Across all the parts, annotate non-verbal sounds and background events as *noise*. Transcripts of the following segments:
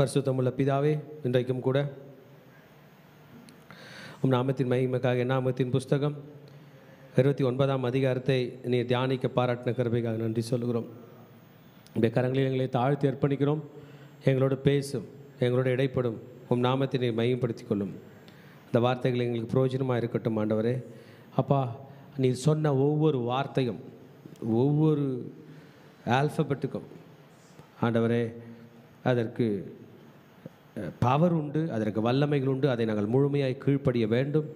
பரிசுத்தமுள்ள பிதாவே இன்றைக்கும் கூட உம் நாமத்தின் மகிமைக்காக நாமத்தின் புஸ்தகம் இருபத்தி ஒன்பதாம் அதிகாரத்தை நீ தியானிக்க பாராட்டின கருவைக்காக நன்றி சொல்கிறோம் இந்த கரங்களில் எங்களை தாழ்த்தி அர்ப்பணிக்கிறோம். எங்களோட பேசும் எங்களோட இடைப்படும் உம் நாமத்தை நீ மையப்படுத்தி கொள்ளும். இந்த வார்த்தைகள் எங்களுக்கு பிரயோஜனமாக இருக்கட்டும் ஆண்டவரே. அப்பா நீ சொன்ன ஒவ்வொரு வார்த்தையும் ஒவ்வொரு ஆல்ஃபபெட்டுக்கும் ஆண்டவரே அதற்கு பவர் உண்டு அதற்கு வல்லமைகள் உண்டு அதை நாங்கள் முழுமையாக கீழ்ப்படிய வேண்டும்.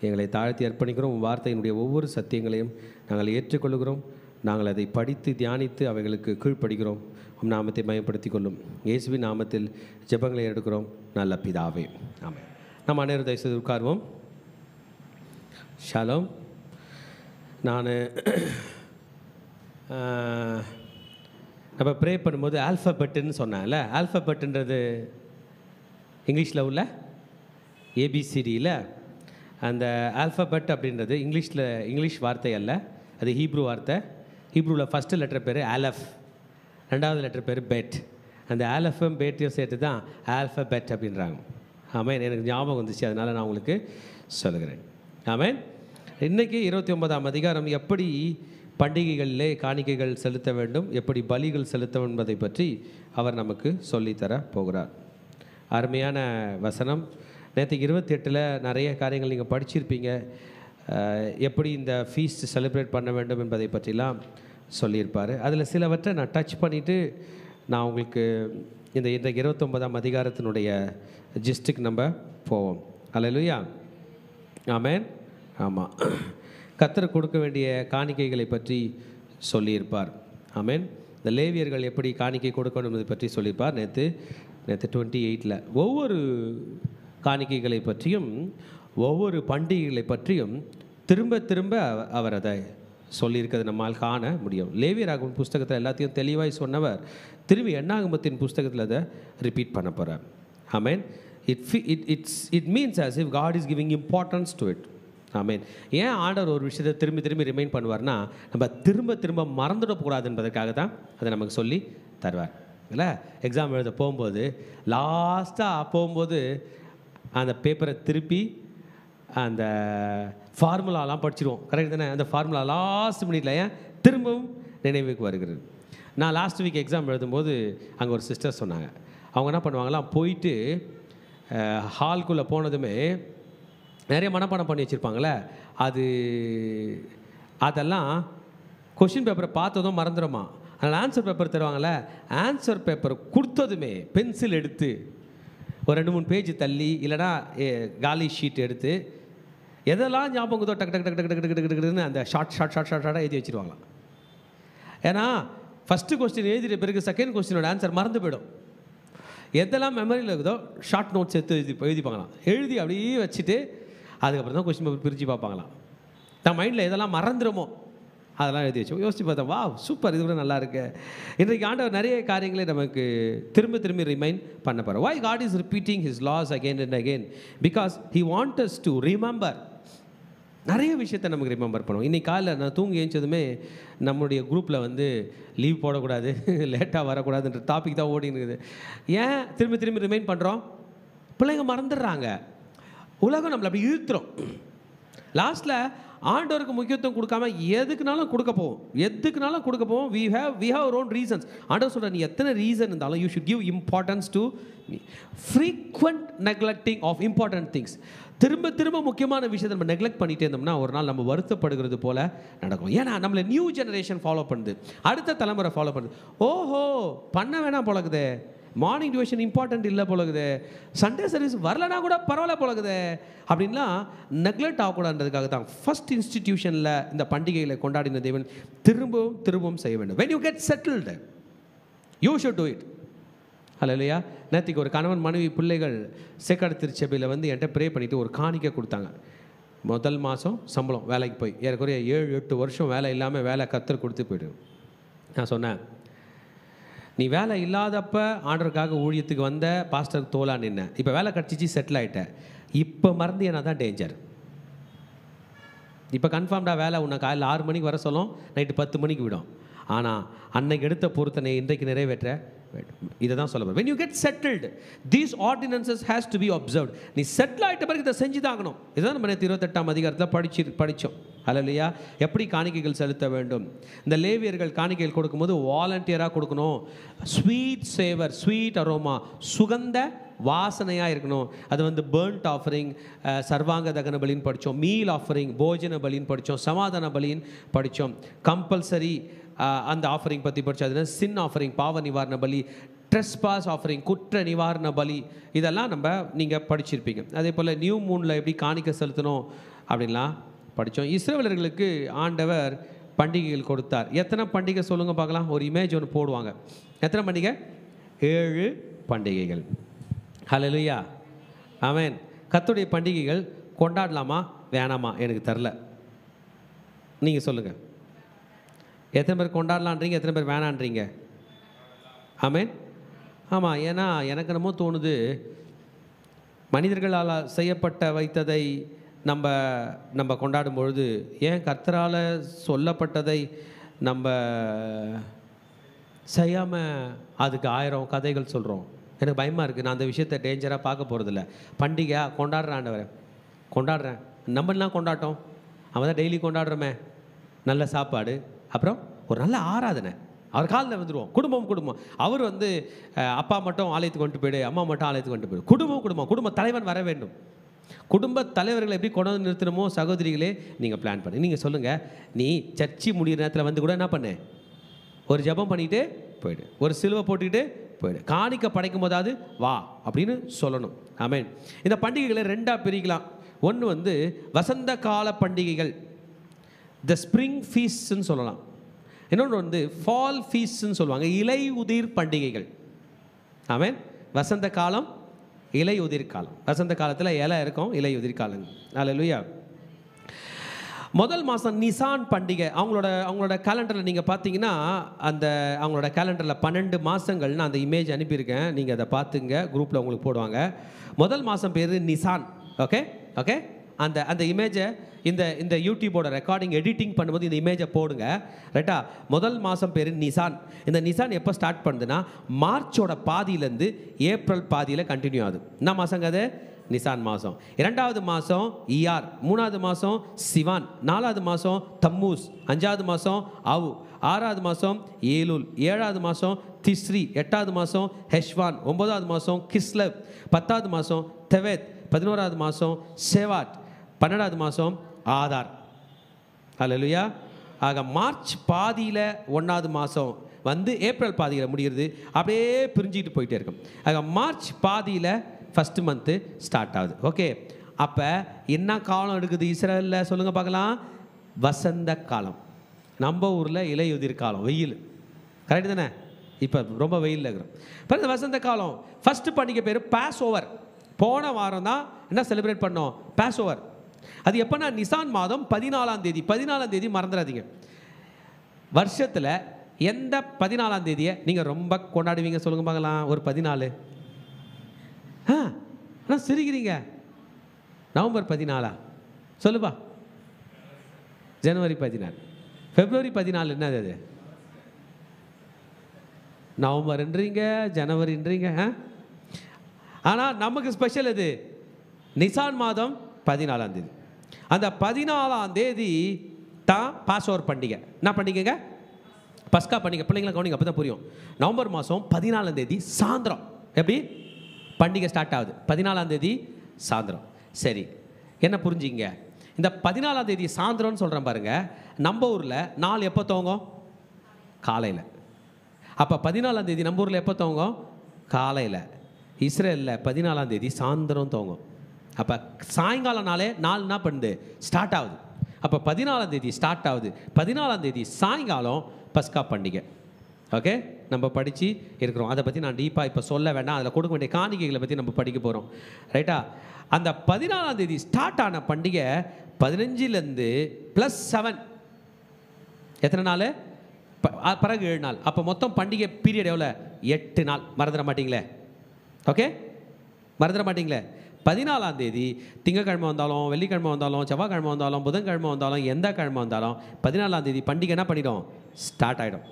எங்களை தாழ்த்தி அர்ப்பணிக்கிறோம். வார்த்தையினுடைய ஒவ்வொரு சத்தியங்களையும் நாங்கள் ஏற்றுக்கொள்கிறோம் நாங்கள் அதை படித்து தியானித்து அவைகளுக்கு கீழ்ப்படுகிறோம். உம் நாமத்தை மயப்படுத்தி கொள்ளும். இயேசுவின் நாமத்தில் ஜெபங்களை எடுக்கிறோம். நல்ல பிதாவே. ஆமென். நம்ம அனைவரும் தயவுசெய்து உட்கார்வோம். ஷாலோம். நான் நம்ம ப்ரே பண்ணும்போது ஆல்ஃபபெட்டுன்னு சொன்னேன்ல. ஆல்ஃபபெட்டுன்றது இங்கிலீஷில் உள்ள ஏபிசிடியில் அந்த ஆல்ஃபபெட் அப்படின்றது இங்கிலீஷில் இங்கிலீஷ் வார்த்தை அல்ல. அது ஹீப்ரூ வார்த்தை. ஹீப்ரூவில் ஃபஸ்ட்டு லெட்டர் பேர் ஆலஃப் ரெண்டாவது லெட்டர் பேர் பெட் அந்த ஆலஃபும் பேட்டையும் சேர்த்து தான் ஆல்ஃபபெட் அப்படின்றாங்க. ஆமேன் எனக்கு ஞாபகம் வந்துச்சு. அதனால் நான் உங்களுக்கு சொல்லுகிறேன். ஆமேன் இன்றைக்கி இருபத்தி ஒன்பதாம் அதிகாரம் எப்படி பண்டிகைகளிலே காணிக்கைகள் செலுத்த வேண்டும் எப்படி பலிகள் செலுத்த என்பதை பற்றி அவர் நமக்கு சொல்லித்தர போகிறார். அருமையான வசனம். நேற்றுக்கு இருபத்தி எட்டில் நிறைய காரியங்கள் நீங்கள் படிச்சிருப்பீங்க. எப்படி இந்த ஃபீஸ்ட் செலிப்ரேட் பண்ண வேண்டும் என்பதை பற்றிலாம் சொல்லியிருப்பார். அதில் சிலவற்றை நான் டச் பண்ணிவிட்டு நான் உங்களுக்கு இந்த இன்றைக்கு இருபத்தொன்பதாம் அதிகாரத்தினுடைய ஜிஸ்டுக்கு நம்ம போவோம். அல்லேலூயா ஆமேன் ஆமாம் கத்தர் கொடுக்க வேண்டிய காணிக்கைகளை பற்றி சொல்லியிருப்பார். ஆமேன் இந்த லேவியர்கள் எப்படி காணிக்கை கொடுக்கணும் என்பதை பற்றி சொல்லியிருப்பார். நேற்று நேற்று டுவெண்ட்டி எயிட்டில் ஒவ்வொரு காணிக்கைகளை பற்றியும் ஒவ்வொரு பண்டிகைகளை பற்றியும் திரும்ப திரும்ப அவர் அதை சொல்லியிருக்கிறது நம்மால் காண முடியும். லேவியராகவன் புஸ்தகத்தில் எல்லாத்தையும் தெளிவாய் சொன்னவர் திரும்பி எண்ணாகமத்தின் புஸ்தகத்தில் அதை ரிப்பீட் பண்ண போகிறார் amen it it it's it means as if God is giving importance to it amen ஏன் ஆண்டவர் ஒரு விஷயத்தை திரும்பி திரும்பி ரிமைண்ட் பண்ணுவார்னா நம்ம திரும்ப திரும்ப மறந்துடக்கூடாது என்பதற்காக தான் அதை நமக்கு சொல்லி தருவார். இல்லை? எக்ஸாம் எழுத போகும்போது லாஸ்ட்டாக போகும்போது அந்த பேப்பரை திருப்பி அந்த ஃபார்முலாலாம் படிச்சிருவோம். கரெக்ட் தானே? அந்த ஃபார்முலா லாஸ்ட் மினிட்ல ஏன்? திரும்பவும் நினைவுக்கு வருகிறது. நான் லாஸ்ட் வீக் எக்ஸாம் எழுதும்போது அங்கே ஒரு சிஸ்டர் சொன்னாங்க. அவங்க என்ன பண்ணுவாங்களாம் போயிட்டு ஹால்குள்ளே போனதுமே நிறைய மனப்பாடம் பண்ணி வச்சுருப்பாங்களே அது அதெல்லாம் கொஷின் பேப்பரை பார்த்ததும் மறந்துடுமா அதனால் ஆன்சர் பேப்பர் தருவாங்கள்ல ஆன்சர் பேப்பர் கொடுத்ததுமே பென்சில் எடுத்து ஒரு ரெண்டு மூணு பேஜ் தள்ளி இல்லைனா காலி ஷீட் எடுத்து எதெல்லாம் ஞாபகம் டக் டக் டக் டக்கு டக்கு டக்கு டக்குன்னு அந்த ஷார்ட் ஷார்ட் ஷார்ட் ஷார்ட் ஷார்ட்டாக எழுதி வச்சுருவாங்களாம். ஏன்னா ஃபஸ்ட்டு கொஸ்டின் எழுதிட்ட பிறகு செகண்ட் கொஸ்டினோட ஆன்சர் மறந்து போயிடும். எதெல்லாம் மெமரியில் இருக்குதோ ஷார்ட் நோட்ஸ் எடுத்து எழுதி எழுதிப்பாங்களாம். எழுதி அப்படியே வச்சுட்டு அதுக்கப்புறம் தான் கொஸ்டின் பேப்பர் பிரித்து பார்ப்பாங்களாம் நான் மைண்டில் எதெல்லாம் மறந்துடுமோ அதெல்லாம் எழுதி வச்சோம் யோசிச்சு பார்த்தா வா சூப்பர் இது கூட நல்லா இருக்கு. இன்றைக்கு ஆண்டவர் நிறைய காரியங்களை நமக்கு திரும்ப திரும்பி ரிமைண்ட் பண்ண போகிறோம் why God is repeating his laws again and again because he want us to remember நிறைய விஷயத்தை நமக்கு ரிமெம்பர் பண்ணுவோம். இன்றைக்கி காலையில் நான் தூங்கி எழுந்ததுமே நம்மளுடைய குரூப்பில் வந்து லீவ் போடக்கூடாது *laughs* லேட்டாக வரக்கூடாதுன்ற டாபிக் தான் ஓடின்னு இருக்குது. ஏன் திரும்பி திரும்பி ரிமைண்ட் பண்ணுறோம் பிள்ளைங்க மறந்துடுறாங்க. உலகம் நம்மளை அப்படி இழுத்துறோம் லாஸ்ட்டில் ஆண்டவருக்கு முக்கியத்துவம் கொடுக்காம எதுக்குனாலும் கொடுக்க போவோம். எதுக்குனாலும் கொடுக்க போவோம். We have we have own reasons ஆண்டவர் சொல்கிற நீ எத்தனை ரீசன் இருந்தாலும் you should give importance to frequent neglecting of important things திரும்ப திரும்ப முக்கியமான விஷயத்தை நம்ம நெக்லெக்ட் பண்ணிட்டே இருந்தோம்னா ஒரு நாள் நம்ம வருத்தப்படுகிறது போல நடக்கும். ஏன்னா நம்மளை நியூ ஜெனரேஷன் ஃபாலோ பண்ணுது. அடுத்த தலைமுறை ஃபாலோ பண்ணுது. ஓஹோ பண்ண வேணாம் போலக்குதே. மார்னிங் டியூஷன் இம்பார்ட்டன்ட் இல்லை போலகுது. சண்டே சர்வீஸ் வரலனா கூட பரவாயில்ல போலகுது. அப்படின்லாம் நெக்லெக்ட் ஆகக்கூடாதுன்றதுக்காக தான் ஃபர்ஸ்ட் இன்ஸ்டிடியூஷனில் இந்த பண்டிகையில் கொண்டாடின தேவன் திரும்பவும் திரும்பவும் செய்ய வேண்டும். When you get settled you should it hello இல்லையா நேற்றுக்கு ஒரு கணவன் மனைவி பிள்ளைகள் சேக்காடு திருச்சபையில் வந்து என்கிட்ட ப்ரே பண்ணிவிட்டு ஒரு காணிக்கை கொடுத்தாங்க. முதல் மாதம் சம்பளம் வேலைக்கு போய். ஏறக்குறைய ஏழு எட்டு வருஷம் வேலை இல்லாமல் வேலை கத்தர் கொடுத்து போயிடும் நான் சொன்னேன் நீ வேலை இல்லாதப்ப ஆண்டருக்காக ஊழியத்துக்கு வந்த பாஸ்டர் தோலா நின்ன. இப்போ வேலை கிடச்சிச்சு செட்டில் ஆகிட்ட இப்போ மறந்தியனா தான் டேஞ்சர் இப்போ கன்ஃபார்ம்டாக வேலை உன்னை காலையில் ஆறு மணிக்கு வர சொல்லும் நைட்டு பத்து மணிக்கு விடும். ஆனால் அன்னைக்கு எடுத்த பொருத்தனை இன்றைக்கு நிறைவேற்ற. இதை தான் சொல்ல when you get settled these ordinances has to be observe நீ செட்டில் ஆகிட்ட பிறகு இதை செஞ்சு தாங்கணும் இதுதான் நம்ம நேற்று இருபத்தெட்டாம் அதிகாரத்தில் படிச்சு படித்தோம் அல்லையா எப்படி காணிக்கைகள் செலுத்த வேண்டும்? இந்த லேவியர்கள் காணிக்கைகள் கொடுக்கும்போது வாலண்டியராக கொடுக்கணும். ஸ்வீட் சேவர் ஸ்வீட் அரோமா சுகந்த வாசனையாக இருக்கணும். அது வந்து பேர்ன்ட் ஆஃபரிங் சர்வாங்க தகன பலின்னு படித்தோம் மீல் ஆஃபரிங் போஜன பலின்னு படித்தோம் சமாதான பலின்னு படித்தோம் கம்பல்சரி அந்த ஆஃபரிங் பற்றி படித்தோம் அதுனா சின் ஆஃபரிங் பாவ நிவாரண பலி ட்ரெஸ் பாஸ் ஆஃபரிங் குற்ற நிவாரண பலி இதெல்லாம் நம்ம நீங்கள் படிச்சிருப்பீங்க. அதே போல் நியூ மூனில் எப்படி காணிக்க செலுத்தணும் அப்படின்லாம் படித்தோம் இஸ்ரேலர்களுக்கு ஆண்டவர் பண்டிகைகள் கொடுத்தார். எத்தனை பண்டிகை சொல்லுங்கள் பார்க்கலாம். ஒரு இமேஜ் ஒன்று போடுவாங்க. எத்தனை பண்டிகை? ஏழு பண்டிகைகள். ஹலலுயா ஆமென் கத்துடைய பண்டிகைகள் கொண்டாடலாமா? வேணாமா? எனக்கு தெரில நீங்கள் சொல்லுங்கள் எத்தனை பேர் கொண்டாடலான்றீங்க எத்தனை பேர் வேணான்றீங்க? ஆமேன். ஆமாம் ஏன்னா எனக்கு என்னமோ தோணுது மனிதர்களால் செய்யப்பட்ட வைத்ததை நம்ம நம்ம கொண்டாடும் பொழுது ஏன் கர்த்தரால் சொல்லப்பட்டதை நம்ம செய்யாமல் அதுக்கு ஆயிரம் கதைகள் சொல்கிறோம் எனக்கு பயமாக இருக்குது நான் அந்த விஷயத்தை டேஞ்சராக பார்க்க போகிறதில்ல பண்டிகை கொண்டாடுறேன் கொண்டாடுறேன். நம்மளாம் கொண்டாட்டோம்? அவன் தான் டெய்லி கொண்டாடுறோமே. நல்ல சாப்பாடு. அப்புறம் ஒரு நல்ல ஆராதனை. அவர் காலில் வந்துடுவோம் குடும்பம் குடும்பம். அவர் வந்து அப்பா மட்டும் ஆலயத்துக்கு கொண்டு போயிடு அம்மா மட்டும் ஆலயத்துக்கு கொண்டு போயிடு. குடும்பம் குடும்பம். குடும்ப தலைவன் வர வேண்டும். குடும்ப தலைவர்களை எப்படி கொண்டு வந்து நிறுத்தணுமோ சகோதரிகளே நீங்கள் பிளான் பண்ணு. நீங்கள் சொல்லுங்கள் நீ சர்ச்சி முடிகிற நேரத்தில் வந்து கூட என்ன பண்ணு? ஒரு ஜெபம் பண்ணிட்டு போயிடு. ஒரு சிலுவை போட்டுக்கிட்டு போயிடு. காணிக்க படைக்கும் போதாவது வா அப்படின்னு சொல்லணும். ஆமேன் இந்த பண்டிகைகளை ரெண்டாக பிரிக்கலாம். ஒன்று வந்து வசந்த கால பண்டிகைகள். த ஸ்ப்ரிங் ஃபீஸ்ட்னு சொல்லலாம். இன்னொன்று வந்து ஃபால் ஃபீஸ்ட்னு சொல்லுவாங்க. இலை உதிர் பண்டிகைகள். ஆமேன். வசந்த காலம் இலை உதிர் காலம். வசந்த காலத்தில் இலை இருக்கும் இலை உதிர் காலம். அல்லேலூயா முதல் மாதம் நிசான் பண்டிகை. அவங்களோட அவங்களோட கேலண்டரில் நீங்கள் பார்த்தீங்கன்னா அந்த அவங்களோட கேலண்டரில் பன்னெண்டு மாதங்கள் நான் அந்த இமேஜ் அனுப்பியிருக்கேன். நீங்கள் அதை பார்த்துங்க. குரூப்பில் உங்களுக்கு போடுவாங்க. முதல் மாதம் பேர் நிசான். ஓகே ஓகே அந்த அந்த இமேஜை இந்த இந்த யூடியூபோட ரெக்கார்டிங் எடிட்டிங் பண்ணும்போது இந்த இமேஜை போடுங்க. ரைட்டா முதல் மாதம் பேர் நிசான் இந்த நிசான் எப்போ ஸ்டார்ட் பண்ணுதுன்னா மார்ச்சோட பாதியிலேருந்து ஏப்ரல் பாதியில் கண்டினியூ ஆகுது. என்ன மாதங்க அது? நிசான் மாதம் இரண்டாவது மாதம் இஆர் மூணாவது மாதம் சிவான் நாலாவது மாதம் தம்மூஸ் அஞ்சாவது மாதம் அவு ஆறாவது மாதம் ஏலூல் ஏழாவது மாதம் திஸ்ரி எட்டாவது மாதம் ஹெஷ்வான் ஒன்பதாவது மாதம் கிஸ்லவ் பத்தாவது மாதம் தெவேத் பதினோராவது மாதம் சேவாட் பன்னெண்டாவது மாதம் ஆதார். அல்லேலூயா ஆக மார்ச் பாதியில் ஒன்றாவது மாதம் வந்து ஏப்ரல் பாதியில் முடிகிறது. அப்படியே பிரிஞ்சுக்கிட்டு போயிட்டே இருக்கும். ஆக மார்ச் பாதியில் ஃபஸ்ட்டு மந்த்து ஸ்டார்ட் ஆகுது. ஓகே அப்போ என்ன காலம் எடுக்குது இஸ்ரேலில்? சொல்லுங்கள் பார்க்கலாம். வசந்த காலம். நம்ம ஊரில் இலையுதிர் காலம் வெயில். கரெக்டு தானே? இப்போ ரொம்ப வெயிலில் இருக்கிறோம். இப்போ இந்த வசந்த காலம் ஃபஸ்ட்டு பண்டிகை பேர் பாஸ் ஓவர் போன வாரம் தான் என்ன செலிப்ரேட் பண்ணோம்? பாஸ் ஓவர் அது எப்போனா நிசான் மாதம் பதினாலாம் தேதி பதினாலாம் தேதி மறந்துடாதீங்க. வருஷத்தில் எந்த பதினாலாம் தேதியை நீங்கள் ரொம்ப கொண்டாடுவீங்க சொல்லுங்க பார்க்கலாம் ஒரு பதினாலு. ஆ ஆனால் சிரிக்கிறீங்க. நவம்பர் பதினாலா? சொல்லுப்பா ஜனவரி பதினாலு. ஃபெப்ரவரி பதினாலு என்னது அது? நவம்பர்ன்றீங்க ஜனவரின்றீங்க ஆ? ஆனால் நமக்கு ஸ்பெஷல் இது நிசான் மாதம் பதினாலாம் தேதி. அந்த பதினாலாம் தேதி தான் பாஸ்ஓவர் பண்டிகை. என்ன பண்டிகைங்க? பஸ்கா பண்டிகை. பிள்ளைங்களை கவனிங்க அப்போ தான் புரியும். நவம்பர் மாதம் பதினாலாம் தேதி சாயந்தரம். எப்படி? பண்டிகை ஸ்டார்ட் ஆகுது. பதினாலாம் தேதி சாயந்தரம். சரி என்ன புரிஞ்சிங்க இந்த பதினாலாம் தேதி சாயந்தரம்னு சொல்கிறேன் பாருங்கள் நம்ம ஊரில் நாள் எப்போ தோங்கும் காலையில். அப்போ பதினாலாம் தேதி நம்ம ஊரில் எப்போ தோங்கும் காலையில். இஸ்ரேலில் பதினாலாம் தேதி சாயந்தரம் தோங்கும் அப்போ சாயங்காலம் நாளே நாள் என்ன பண்ணுது? ஸ்டார்ட் ஆகுது. அப்போ பதினாலாம் தேதி ஸ்டார்ட் ஆகுது. பதினாலாம் தேதி சாயங்காலம் பஸ்கா பண்டிகை. ஓகே நம்ம படித்து இருக்கிறோம். அதை பற்றி நான் டீப்பாக இப்போ சொல்ல வேண்டாம். அதில் கொடுக்க வேண்டிய காணிக்கைகளை பற்றி நம்ம படிக்க போகிறோம் ரைட்டா அந்த பதினாலாம் தேதி ஸ்டார்ட் ஆன பண்டிகை பதினஞ்சுலேருந்து ப்ளஸ் செவன் எத்தனை நாள்? ப- பிறகு ஏழு நாள். அப்போ மொத்தம் பண்டிகை பீரியட் எவ்வளோ எட்டு நாள். மறந்துட மாட்டிங்களே? ஓகே மறந்துட மாட்டிங்களே? பதினாலாம் தேதி திங்கக்கிழமை வந்தாலும் வெள்ளிக்கிழமை வந்தாலும் செவ்வாய்க்கிழமை வந்தாலும் புதன்கிழமை வந்தாலும் எந்த கிழமை வந்தாலும் பதினாலாம் தேதி பண்டிகை என்ன பண்ணிடும்? ஸ்டார்ட் ஆகிடும்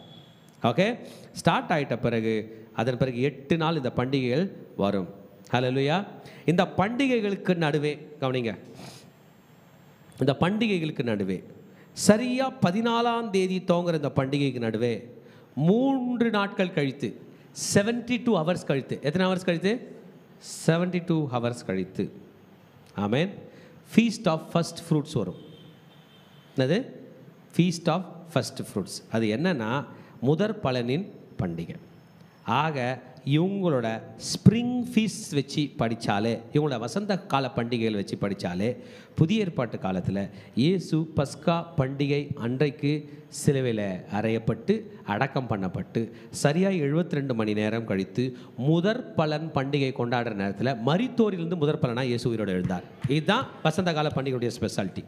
ஓகே ஸ்டார்ட் ஆகிட்ட பிறகு அதன் பிறகு எட்டு நாள் இந்த பண்டிகைகள் வரும். ஹalleluya இந்த பண்டிகைகளுக்கு நடுவே கவனிங்க. இந்த பண்டிகைகளுக்கு நடுவே சரியாக பதினாலாம் தேதி தோங்குற இந்த பண்டிகைக்கு நடுவே மூன்று நாட்கள் கழித்து 72 டூ ஹவர்ஸ் கழித்து எத்தனை ஹவர்ஸ் கழித்து? 72 டூ ஹவர்ஸ் கழித்து. Amen feast of first fruits வரும். என்னது? ஃபீஸ்ட் ஆஃப் ஃபர்ஸ்ட் ஃப்ரூட்ஸ் அது என்னென்னா முதற் பலனின் பண்டிகை. ஆக இவங்களோட ஸ்ப்ரிங் ஃபீஸ் வச்சு படித்தாலே இவங்களோட வசந்த கால பண்டிகைகள் வச்சு படித்தாலே புதிய ஏற்பாட்டு காலத்தில் இயேசு பஸ்கா பண்டிகை அன்றைக்கு சிலுவையில் அறையப்பட்டு அடக்கம் பண்ணப்பட்டு சரியாக 72 மணி நேரம் கழித்து முதற் பலன் பண்டிகை கொண்டாடுற நேரத்தில் மரித்தோரிலிருந்து முதற் பலனாக இயேசு உயிரோடு எழுந்தார். இதுதான் வசந்த கால பண்டிகையுடைய ஸ்பெஷாலிட்டி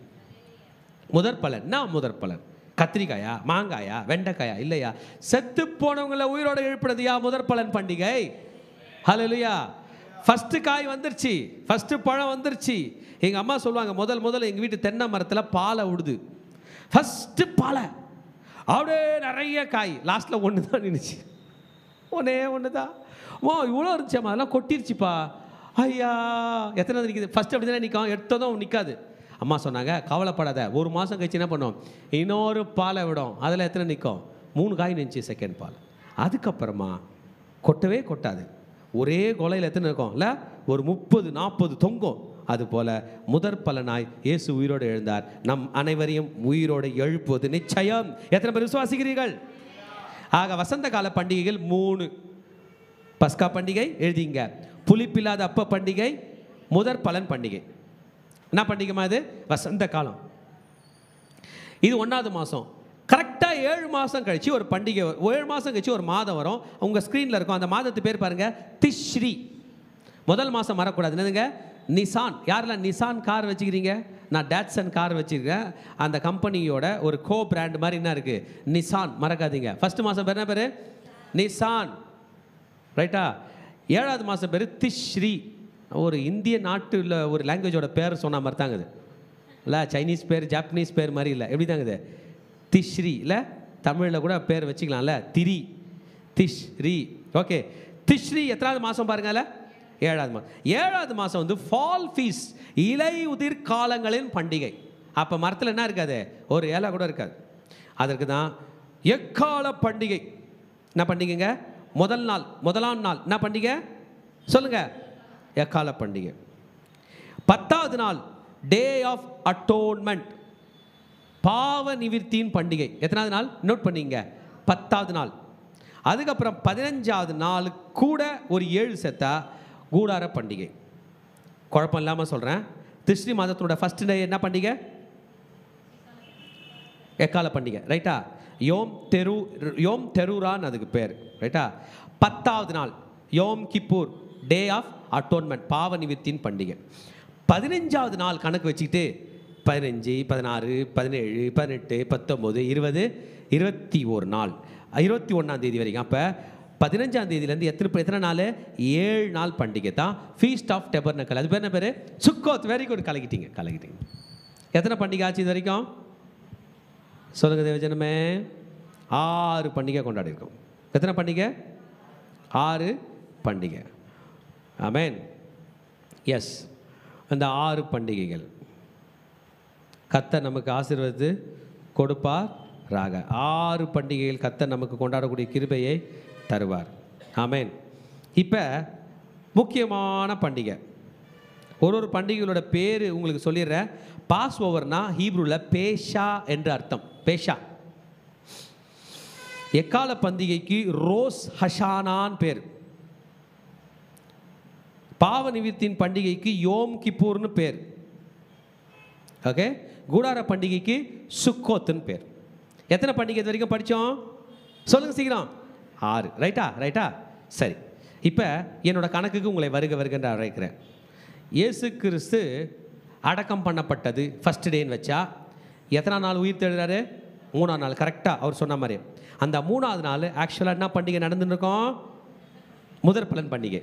முதற் பலன். நான் முதற் பலன்? கத்திரிக்காயா மாங்காயா வெண்டைக்காயா இல்லையா? செத்து போனவங்களை உயிரோடு எழுப்புறதுயா முதற் பலன் பண்டிகை. அது இல்லையா ஃபஸ்ட்டு காய் வந்துருச்சு. ஃபஸ்ட்டு பழம் வந்துருச்சு. எங்கள் அம்மா சொல்லுவாங்க முதல் முதல்ல எங்கள் வீட்டு தென்னை மரத்தில் பாலை விடுது ஃபஸ்ட்டு பாலை. அப்படியே நிறைய காய். லாஸ்ட்டில் ஒன்று தான் நின்றுச்சு ஒன்னே ஒன்று தான் ஓ இவ்வளோ இருந்துச்சேம்மா. அதெல்லாம் கொட்டிருச்சுப்பா. ஐயா எத்தனை நிற்கிது ஃபஸ்ட்டு அப்படி தானே நிற்கும் எடுத்ததும் நிற்காது அம்மா சொன்னாங்க கவலைப்படாத ஒரு மாதம் கழிச்சு என்ன பண்ணும்? இன்னொரு பாலை விடும். அதில் எத்தனை நிற்கும் மூணு காய் நினச்சி செகண்ட் பால். அதுக்கப்புறமா கொட்டவே கொட்டாது. ஒரே கொலையில் எத்தனை இருக்கும்? இல்லை ஒரு முப்பது நாற்பது தொங்கும். அதுபோல முதற் பலனாய் இயேசு உயிரோடு எழுந்தார். நம் அனைவரையும் உயிரோடு எழுப்புவது நிச்சயம். எத்தனை பேர் விசுவாசிக்கிறீர்கள்? ஆக வசந்த கால பண்டிகைகள் மூணு. பஸ்கா பண்டிகை எழுதிங்க. புளிப்பில்லாத அப்ப பண்டிகை முதற் பலன் பண்டிகை. என்ன பண்டிகைமா இது? வசந்த காலம். இது ஒன்றாவது மாதம் கரெக்டாக ஏழு மாதம் கழித்து ஒரு பண்டிகை வரும். ஏழு மாதம் கழித்து ஒரு மாதம் வரும். உங்கள் ஸ்க்ரீனில் இருக்கும். அந்த மாதத்து பேர் பாருங்கள் திஸ்ரீ முதல் மாதம் வரக்கூடாது. என்னதுங்க? நிசான். யாரெல்லாம் நிசான் கார் வச்சுக்கிறீங்க? நான் டேட்சன் கார் வச்சுருக்கேன் அந்த கம்பெனியோட ஒரு கோ பிராண்ட் மாதிரி என்ன இருக்குது நிசான். மறக்காதீங்க. ஃபர்ஸ்ட் மாதம் பேர் என்ன பேர்? நிசான். ரைட்டா ஏழாவது மாதம் பேர் திஸ்ரீ ஒரு இந்திய நாட்டில் ஒரு லாங்குவேஜோட பேர் சொன்ன மாதிரி தாங்க இது. இல்லை சைனீஸ் பேர் ஜாப்பனீஸ் பேர் மாதிரி இல்லை. எப்படி தாங்க இது? இல்லை தமிழில் கூட பேர் வச்சுக்கலாம்ல. திரி. திஷ்ரீ. ஓகே. திஷ்ரீ எத்தனாவது மாதம் பாருங்கல்ல ஏழாவது மாதம் ஏழாவது மாதம் வந்து ஃபால் ஃபீஸ் இலை உதிர் காலங்களின் பண்டிகை. அப்போ மரத்தில் என்ன இருக்காது? ஒரு ஏழா கூட இருக்காது. அதற்கு தான் எக்கால பண்டிகை. என்ன பண்டிகைங்க? முதல் நாள் முதலாம் நாள். என்ன பண்டிகை? சொல்லுங்கள் எக்கால பண்டிகை? பத்தாவது நாள் டே ஆஃப் அட்டோன்மெண்ட் பாவ நிவிற்த்தியின் பண்டிகை. எத்தனாவது நாள்? நோட் பண்ணிங்க. பத்தாவது நாள். அதுக்கப்புறம் பதினஞ்சாவது நாள் கூட ஒரு ஏழு செத்தா கூடார பண்டிகை. குழப்பம் இல்லாமல் சொல்கிறேன் திருஷ்டி மாதத்தோட ஃபஸ்ட் டே என்ன பண்டிகை? எக்கால பண்டிகை. ரைட்டா யோம் தெரு யோம் தெருரான் அதுக்கு பேர். ரைட்டா பத்தாவது நாள் Yom Kippur day of atonement பாவ நிவித்தின் பண்டிகை. பதினஞ்சாவது நாள் கணக்கு வச்சுக்கிட்டு பதினஞ்சு பதினாறு பதினேழு பதினெட்டு பத்தொம்போது இருபது இருபத்தி ஒரு நாள். இருபத்தி ஒன்றாம் தேதி வரைக்கும். அப்போ பதினஞ்சாம் தேதியிலேருந்து எத்தனை எத்தனை நாள்? ஏழு நாள் பண்டிகை தான். ஃபீஸ்ட் ஆஃப் டெபர்னக்கல் அது பேர் என்ன பேர்? சுக்கோத் வெரி குட் கலக்கிட்டீங்க கலக்கிட்டீங்க. எத்தனை பண்டிகை ஆச்சு இது வரைக்கும்? சொல்லுங்க தேவஜனமே. ஆறு பண்டிகை கொண்டாடி இருக்கோம். எத்தனை பண்டிகை? ஆறு பண்டிகை. ஆமென் எஸ் அந்த ஆறு பண்டிகைகள். கத்தர் நமக்கு ஆசீர்வதித்து கொடுப்பார் ராக. ஆறு பண்டிகைகள் கத்தர் நமக்கு கொண்டாடக்கூடிய கிருபையை தருவார். ஆமென் இப்போ முக்கியமான பண்டிகை. ஒரு ஒரு பண்டிகைகளோட பேர் உங்களுக்கு சொல்லிடுறேன். பாஸ் ஓவர்னா ஹீப்ரூவில் பேஷா என்று அர்த்தம். பேஷா. எக்கால பண்டிகைக்கு ரோஸ் ஹஷானான் பேர். பாவ நிவித்தின் பண்டிகைக்கு யோம் கிப்பூர்னு பேர். ஓகே கூடார பண்டிகைக்கு சுக்கோத்துன்னு பேர். எத்தனை பண்டிகை இது வரைக்கும் படித்தோம் சொல்லுங்க சீக்கிரம். ஆறு. ரைட்டா ரைட்டா சரி. இப்போ என்னோட கணக்குக்கு உங்களை வருக வருகன்று அழைக்கிறேன். இயேசு கிறிஸ்து அடக்கம் பண்ணப்பட்டது ஃபஸ்ட் டேன்னு வச்சா எத்தனை நாள் உயிர் தேடுறாரு மூணாம் நாள். கரெக்டாக அவர் சொன்ன மாதிரி. அந்த மூணாவது நாள் ஆக்சுவலாக என்ன பண்டிகை நடந்துன்னு இருக்கோம்? முதற் பலன் பண்டிகை.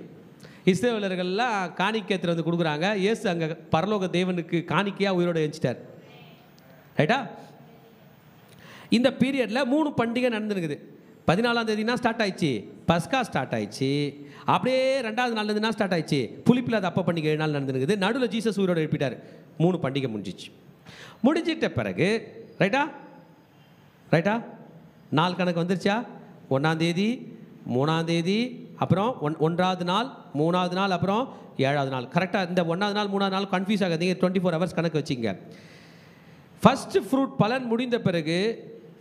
இஸ்ரேவலர்கள்லாம் காணிக்கை வந்து கொடுக்குறாங்க. இயேசு அங்கே பரலோக தேவனுக்கு காணிக்கையாக உயிரோடு எழுச்சிட்டார் ரைட்டா இந்த பீரியடில் மூணு பண்டிகை நடந்துருக்குது. பதினாலாம் தேதினா ஸ்டார்ட் ஆயிடுச்சு. பஸ்கா ஸ்டார்ட் ஆயிடுச்சு. அப்படியே ரெண்டாவது நாள் என்ன ஸ்டார்ட் ஆயிடுச்சு? புளிப்பில்லாத அப்போ பண்டிகை ஏழு நாள் நடந்துருக்குது. நடுவில் ஜீசஸ் உயிரோடு எழுப்பிட்டார். மூணு பண்டிகை முடிஞ்சிச்சு. முடிஞ்சிட்ட பிறகு ரைட்டா ரைட்டா நாள் கணக்கு வந்துருச்சா? ஒன்றாந்தேதி மூணாந்தேதி அப்புறம் ஒன் ஒன்றாவது நாள் மூணாவது நாள் அப்புறம் ஏழாவது நாள். கரெக்டாக இந்த ஒன்றாவது நாள் மூணாவது நாள் கன்ஃபியூஸ் ஆகாதீங்க. டுவெண்ட்டி ஃபோர் ஹவர்ஸ் கணக்கு வச்சுங்க. ஃபர்ஸ்ட் ஃப்ரூட் பலன் முடிந்த பிறகு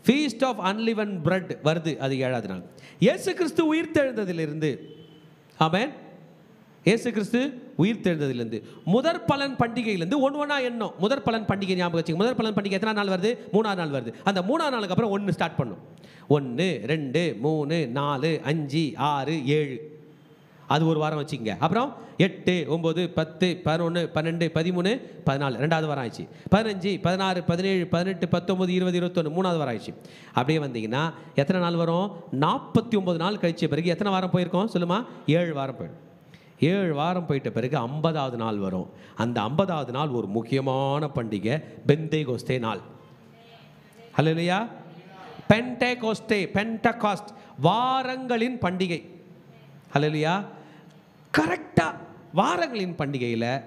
ஃபீஸ்ட் ஆஃப் அன்லிவன் பிரெட் வருது அது ஏழாவது நாள். இயேசு கிறிஸ்து உயிர்த்தெழுந்ததிலிருந்து. ஆமேன் ஆமென் இயேசு கிறிஸ்து உயிர் தெழுந்ததுலேருந்து. முதற் பலன் பண்டிகையிலேருந்து ஒன்று ஒன்றா எண்ணம். முதற் பலன் பண்டிகை ஞாபகம் வச்சுங்க முதற் பலன் பண்டிகை எத்தனை நாள் வருது? மூணாவது நாள் வருது. அந்த மூணாவது நாளுக்கு அப்புறம் ஒன்று ஸ்டார்ட் பண்ணும். ஒன்று ரெண்டு மூணு நாலு அஞ்சு ஆறு ஏழு. அது ஒரு வாரம் வச்சுக்கங்க. அப்புறம் எட்டு ஒம்பது பத்து பதினொன்று பன்னெண்டு பதிமூணு பதினாலு. ரெண்டாவது வாரம் ஆயிடுச்சு. பதினஞ்சு பதினாறு பதினேழு பதினெட்டு பத்தொம்பது இருபது இருபத்தொன்று மூணாவது வாரம் ஆயிடுச்சு. அப்படியே வந்தீங்கன்னா எத்தனை நாள் வரும்? நாற்பத்தி ஒம்பது நாள் கழிச்ச பிறகு எத்தனை வாரம் போயிருக்கோம்? சொல்லுமா? ஏழு வாரம் போயிடும். ஏழு வாரம் போயிட்ட பிறகு ஐம்பதாவது நாள் வரும். அந்த ஐம்பதாவது நாள் ஒரு முக்கியமான பண்டிகை பெந்தே கோஸ்தே நாள். ஹலோ இல்லையா பென்டே கோஸ்டே பென்டகாஸ்ட் வாரங்களின் பண்டிகை. ஹலோ இல்லையா கரெக்டாக வாரங்களின் பண்டிகையில்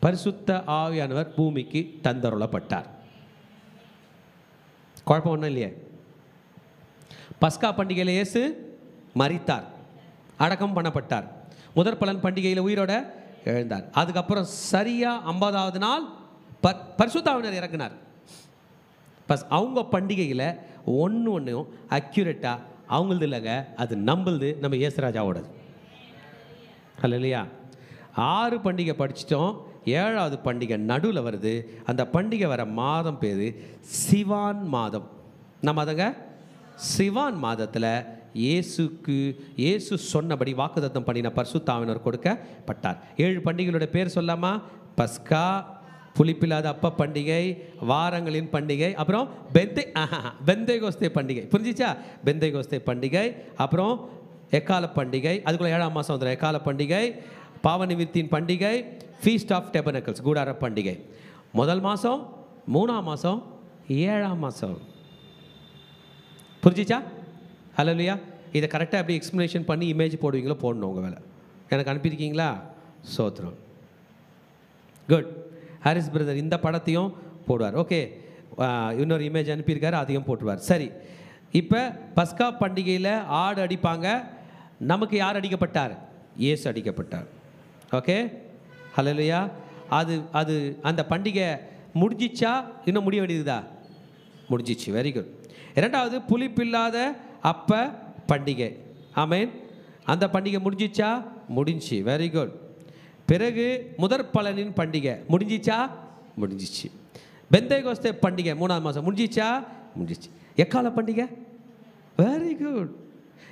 பரிசுத்த ஆவியானவர் பூமிக்கு தந்தருளப்பட்டார். குழப்பம் ஒன்றும் இல்லையே? பஸ்கா பண்டிகையில் இயேசு மறித்தார் அடக்கம் பண்ணப்பட்டார். முதற் பலன் பண்டிகையில் உயிரோட எழுந்தார். அதுக்கப்புறம் சரியாக ஐம்பதாவது நாள் பர் பரிசுத்தாவினர் இறங்கினார் பஸ் அவங்க பண்டிகையில் ஒன்று ஒன்றும் அக்யூரேட்டாக அவங்களது இல்லைங்க அது நம்மளுது நம்ம இயேசுராஜாவோடது அல்ல இல்லையா ஆறு பண்டிகை படிச்சிட்டோம் ஏழாவது பண்டிகை நடுவில் வருது அந்த பண்டிகை வர மாதம் பேர் சிவான் மாதம். நம்ம அதங்க சிவான் மாதத்தில் இயேசுக்கு இயேசு சொன்னபடி வாக்குதத்தம் பண்ணின பர்சுத்தாவினர் கொடுக்கப்பட்டார். ஏழு பண்டிகைகளோட பேர் சொல்லாமா? பஸ்கா புளிப்பில்லாத அப்ப பண்டிகை வாரங்களின் பண்டிகை அப்புறம் பெந்தை பெந்தை கோஸ்தே பண்டிகை. புரிஞ்சிச்சா? பெந்தை கோஸ்தே பண்டிகை அப்புறம் எக்கால பண்டிகை அதுக்குள்ள ஏழாம் மாதம் வந்துடும் எக்கால பண்டிகை பாவ பண்டிகை ஃபீஸ்ட் ஆஃப் டெபனக்கல்ஸ் கூடார பண்டிகை. முதல் மாதம் மூணாம் மாதம் ஏழாம் மாதம் புரிஞ்சிச்சா? ஹலோ இல்லையா இதை கரெக்டாக எப்படி எக்ஸ்ப்ளனேஷன் பண்ணி இமேஜ் போடுவீங்களோ போடணும் உங்கள் வேலை எனக்கு அனுப்பியிருக்கீங்களா? சோத்ரம் குட் ஹாரிஸ் பிரதர் இந்த படத்தையும் போடுவார். ஓகே இன்னொரு இமேஜ் அனுப்பியிருக்காரு அதையும் போட்டுருவார். சரி. இப்போ பஸ்கா பண்டிகையில் ஆடு அடிப்பாங்க. நமக்கு யார் அடிக்கப்பட்டார்? இயேசு அடிக்கப்பட்டார். ஓகே ஹலோ இல்லையா அது அது அந்த பண்டிகை முடிஞ்சிச்சா? இன்னும் முடிய வேண்டியதுதா? முடிஞ்சிச்சு. வெரி குட் இரண்டாவது புளிப்பில்லாத அப்போ பண்டிகை. ஆமேன். அந்த பண்டிகை முடிஞ்சிச்சா? முடிஞ்சு. வெரி குட் பிறகு முதற் பலனின் பண்டிகை. முடிஞ்சிச்சா? முடிஞ்சிச்சு. பெந்தை கோஸ்தே பண்டிகை மூணாவது மாதம் முடிஞ்சிச்சா? முடிஞ்சிச்சு. எக்கால பண்டிகை? வெரி குட்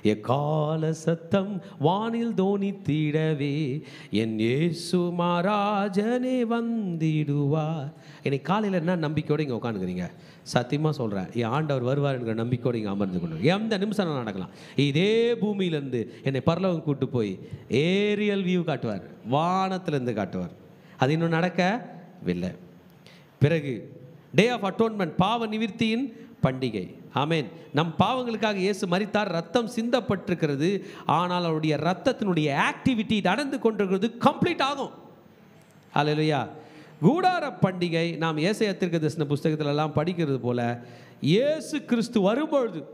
எக்கால சத்தம் வானில் தோனி தீடவே என் இயேசு மகாராஜனே வந்திடுவார். இன்னைக்கு காலையில் என்ன நம்பிக்கையோடு இங்கே உட்காந்துக்கிறீங்க சத்தியமாக சொல்கிறேன் என் ஆண்டவர் வருவார் என்கிற நம்பிக்கையோடு இங்கே அமர்ந்து கொண்டு எந்த நிமிஷம் நான் நடக்கலாம்? இதே பூமியிலேருந்து என்னை பரலவம் கூட்டு போய் ஏரியல் வியூ காட்டுவார். வானத்திலேருந்து காட்டுவார். அது இன்னும் நடக்கவில்லை. பிறகு டே ஆஃப் அட்டோன்மெண்ட் பாவ நிவர்த்தியின் பண்டிகை. ஆமேன். நம் பாவங்களுக்காக இயேசு மறித்தார் ரத்தம் சிந்தப்பட்டிருக்கிறது. ஆனால் அவருடைய ரத்தத்தினுடைய ஆக்டிவிட்டி நடந்து கொண்டிருக்கிறது. கம்ப்ளீட் ஆகும். அல்லையா கூடார பண்டிகை நாம் ஏசையத்திற்கு தரிசன புஸ்தகத்திலெல்லாம் படிக்கிறது போல இயேசு கிறிஸ்து வரும்பொழுது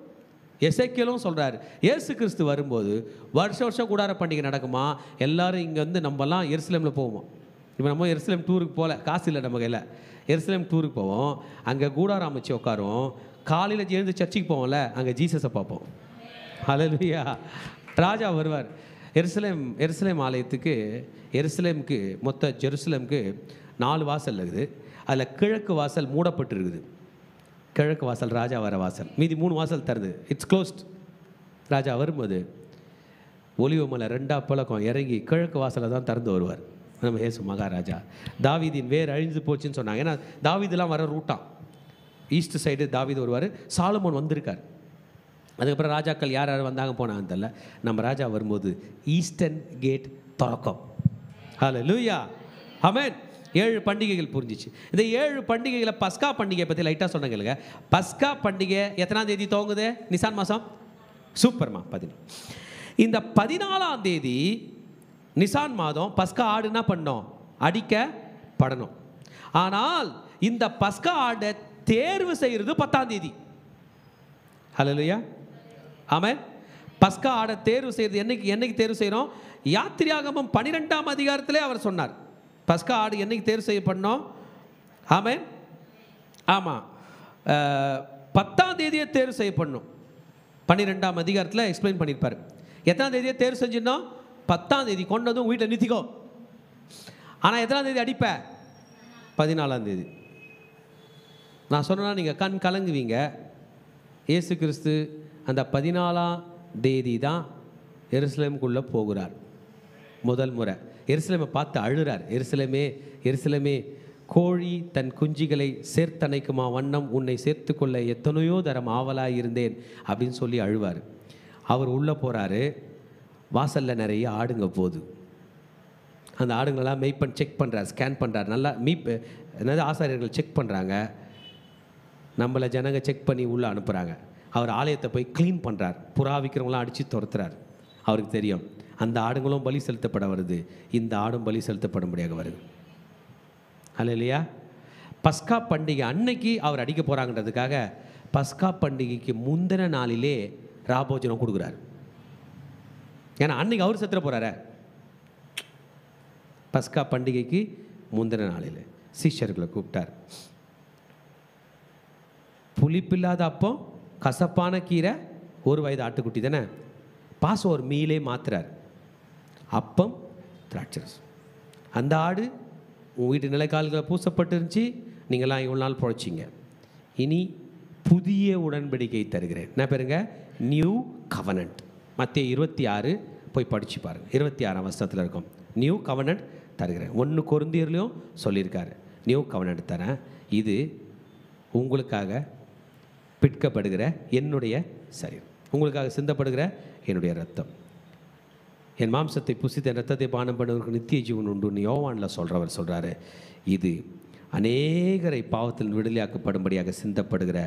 எசைக்கியலும் சொல்கிறார் இயேசு கிறிஸ்து வரும்போது வருஷம் வருஷம் கூடார பண்டிகை நடக்குமா? எல்லாரும் இங்கே வந்து நம்மலாம் எருசலேமில் போவோம். இப்போ நம்ம எருசலேம் டூருக்கு போகல காசு இல்லை நம்ம கையில். எருசலேம் டூருக்கு போவோம் அங்கே கூடாரம் அமைச்சு உட்காருவோம் காலையில் எழுந்து சர்ச்சுக்கு போவோம்ல அங்கே ஜீசஸை பார்ப்போம். ஹalleluya. ராஜா வருவார். எருசலேம் எருசலேம் ஆலயத்துக்கு எருசலேமுக்கு மொத்த ஜெருசலேமுக்கு நாலு வாசல் இருக்குது. அதில் கிழக்கு வாசல் மூடப்பட்டிருக்குது. கிழக்கு வாசல் ராஜா வர வாசல். மீதி மூணு வாசல் தருது. இட்ஸ் க்ளோஸ்ட் ராஜா வரும்போது ஒலிவமலை ரெண்டா பழக்கம் இறங்கி கிழக்கு வாசலை தான் திறந்து வருவார். நம்ம ஏசு மகாராஜா. தாவிதின் வேர் அழிஞ்சு போச்சுன்னு சொன்னாங்க. ஏன்னா தாவிதெலாம் வர ரூட்டான் ஈஸ்ட் சைடு தாவிது வருவார். சாலமோன் வந்திருக்கார். அதுக்கப்புறம் ராஜாக்கள் யார் யார் வந்தாங்க போனாங்கன்னு தெரியல. நம்ம ராஜா வரும்போது ஈஸ்டர்ன் கேட் திறக்கும். ஹலோ லூயா அமேன் ஏழு பண்டிகைகள் புரிஞ்சிச்சு. இந்த ஏழு பண்டிகைகளை பஸ்கா பண்டிகை பற்றி லைட்டாக சொன்னாங்க இல்லைங்க பஸ்கா பண்டிகை எத்தனாம் தேதி துவங்குது? நிசான் மாதம் சூப்பர்மா பதினாலு இந்த பதினாலாம் தேதி நிசான் மாதம் பஸ்கா ஆடு என்ன பண்ணோம்? அடிக்கப்படணும் ஆனால் இந்த பஸ்கா ஆடை தேர்வு செய்கிறது பத்தாம் தேதி. ஹலோயா ஆமாம் பஸ்கா ஆடை தேர்வு செய்கிறது என்னைக்கு என்னைக்கு தேர்வு செய்கிறோம் யாத்திரியாகமம் பன்னிரெண்டாம் அதிகாரத்திலே அவர் சொன்னார். பஸ்கா ஆடு என்னைக்கு தேர்வு செய்யப்படணும்? ஆமே. ஆமாம் பத்தாம் தேதியை தேர்வு செய்யப்படணும். பன்னிரெண்டாம் அதிகாரத்தில் எக்ஸ்பிளைன் பண்ணியிருப்பார் எத்தனாம் தேதியை தேர்வு செஞ்சிருந்தோம் பத்தாம் தேதி. கொண்டு வந்து உங்கள் வீட்டில் நிறுத்திக்கோ. ஆனால் எத்தனாம் தேதி அடிப்ப? பதினாலாம் தேதி. நான் சொன்னா நீங்கள் கண் கலங்குவீங்க. இயேசு கிறிஸ்து அந்த பதினாலாம் தேதி தான் எருசலேமுக்குள்ளே போகிறார். முதல் முறை. எருசலேமை பார்த்து அழுறார். எருசலேமே எருசலேமே கோழி தன் குஞ்சிகளை சேர்த்தணைக்குமா வண்ணம் உன்னை சேர்த்து கொள்ள எத்தனையோ தரம் ஆவலாக இருந்தேன் அப்படின்னு சொல்லி அழுவார். அவர் உள்ளே போகிறாரு வாசலில் நிறைய ஆடுங்க போது அந்த ஆடுங்களெல்லாம் மெய் பண்ணி செக் பண்ணுறார் ஸ்கேன் பண்ணுறார் நல்லா மீப் என்னது ஆசாரியர்கள் செக் பண்ணுறாங்க நம்மளை ஜனங்க செக் பண்ணி உள்ளே அனுப்புகிறாங்க அவர் ஆலயத்தை போய் க்ளீன் பண்ணுறார் புறா விற்கிறவங்களாம் அடித்து துரத்துறார். அவருக்கு தெரியும். அந்த ஆடுங்களும் பலி செலுத்தப்பட வருது. இந்த ஆடும் பலி செலுத்தப்படும்படியாக வருது. அல்ல இல்லையா பஸ்கா பண்டிகை அன்னைக்கு அவர் அடிக்க போகிறாங்கன்றதுக்காக பஸ்கா பண்டிகைக்கு முந்தின நாளிலே ராபோஜனம் கொடுக்குறாரு. ஏன்னா அன்னைக்கு அவர் செத்துற போகிறாரே பஸ்கா பண்டிகைக்கு முந்தின நாளில் சீஷர்களை கூப்பிட்டார். புளிப்பில்லாத அப்போ கசப்பான கீரை ஒரு வயது ஆட்டுக்குட்டி தானே. பாசம் ஒரு மீலே மாத்துறார். அப்பம் திராட்சரசம் அந்த ஆடு உங்கள் வீட்டு நிலைக்கால்களை பூசப்பட்டு இருந்துச்சு நீங்களாம் இவ்வளோ நாள் பிழைச்சிங்க. இனி புதிய உடன்படிக்கை தருகிறேன். என்ன பேருங்க? நியூ கவனண்ட் மத்திய இருபத்தி ஆறு போய் படித்து பாருங்கள் இருபத்தி ஆறாம் வருஷத்தில் இருக்கும். நியூ கவனண்ட் தருகிறேன். ஒன்று கொருந்தியர்லையும் சொல்லியிருக்காரு. நியூ கவனண்ட் தரேன். இது உங்களுக்காக பிற்கப்படுகிற என்னுடைய சரீரம். உங்களுக்காக சிந்தப்படுகிற என்னுடைய ரத்தம். என் மாம்சத்தை புசித்த என் ரத்தத்தை பானம் பண்ணவருக்கு நித்திய ஜீவன் உண்டுன்னு யோவானில் சொல்கிறவர் சொல்கிறாரு இது அநேகரை பாவத்தில் விடுதலையாக்கப்படும்படியாக சிந்தப்படுகிற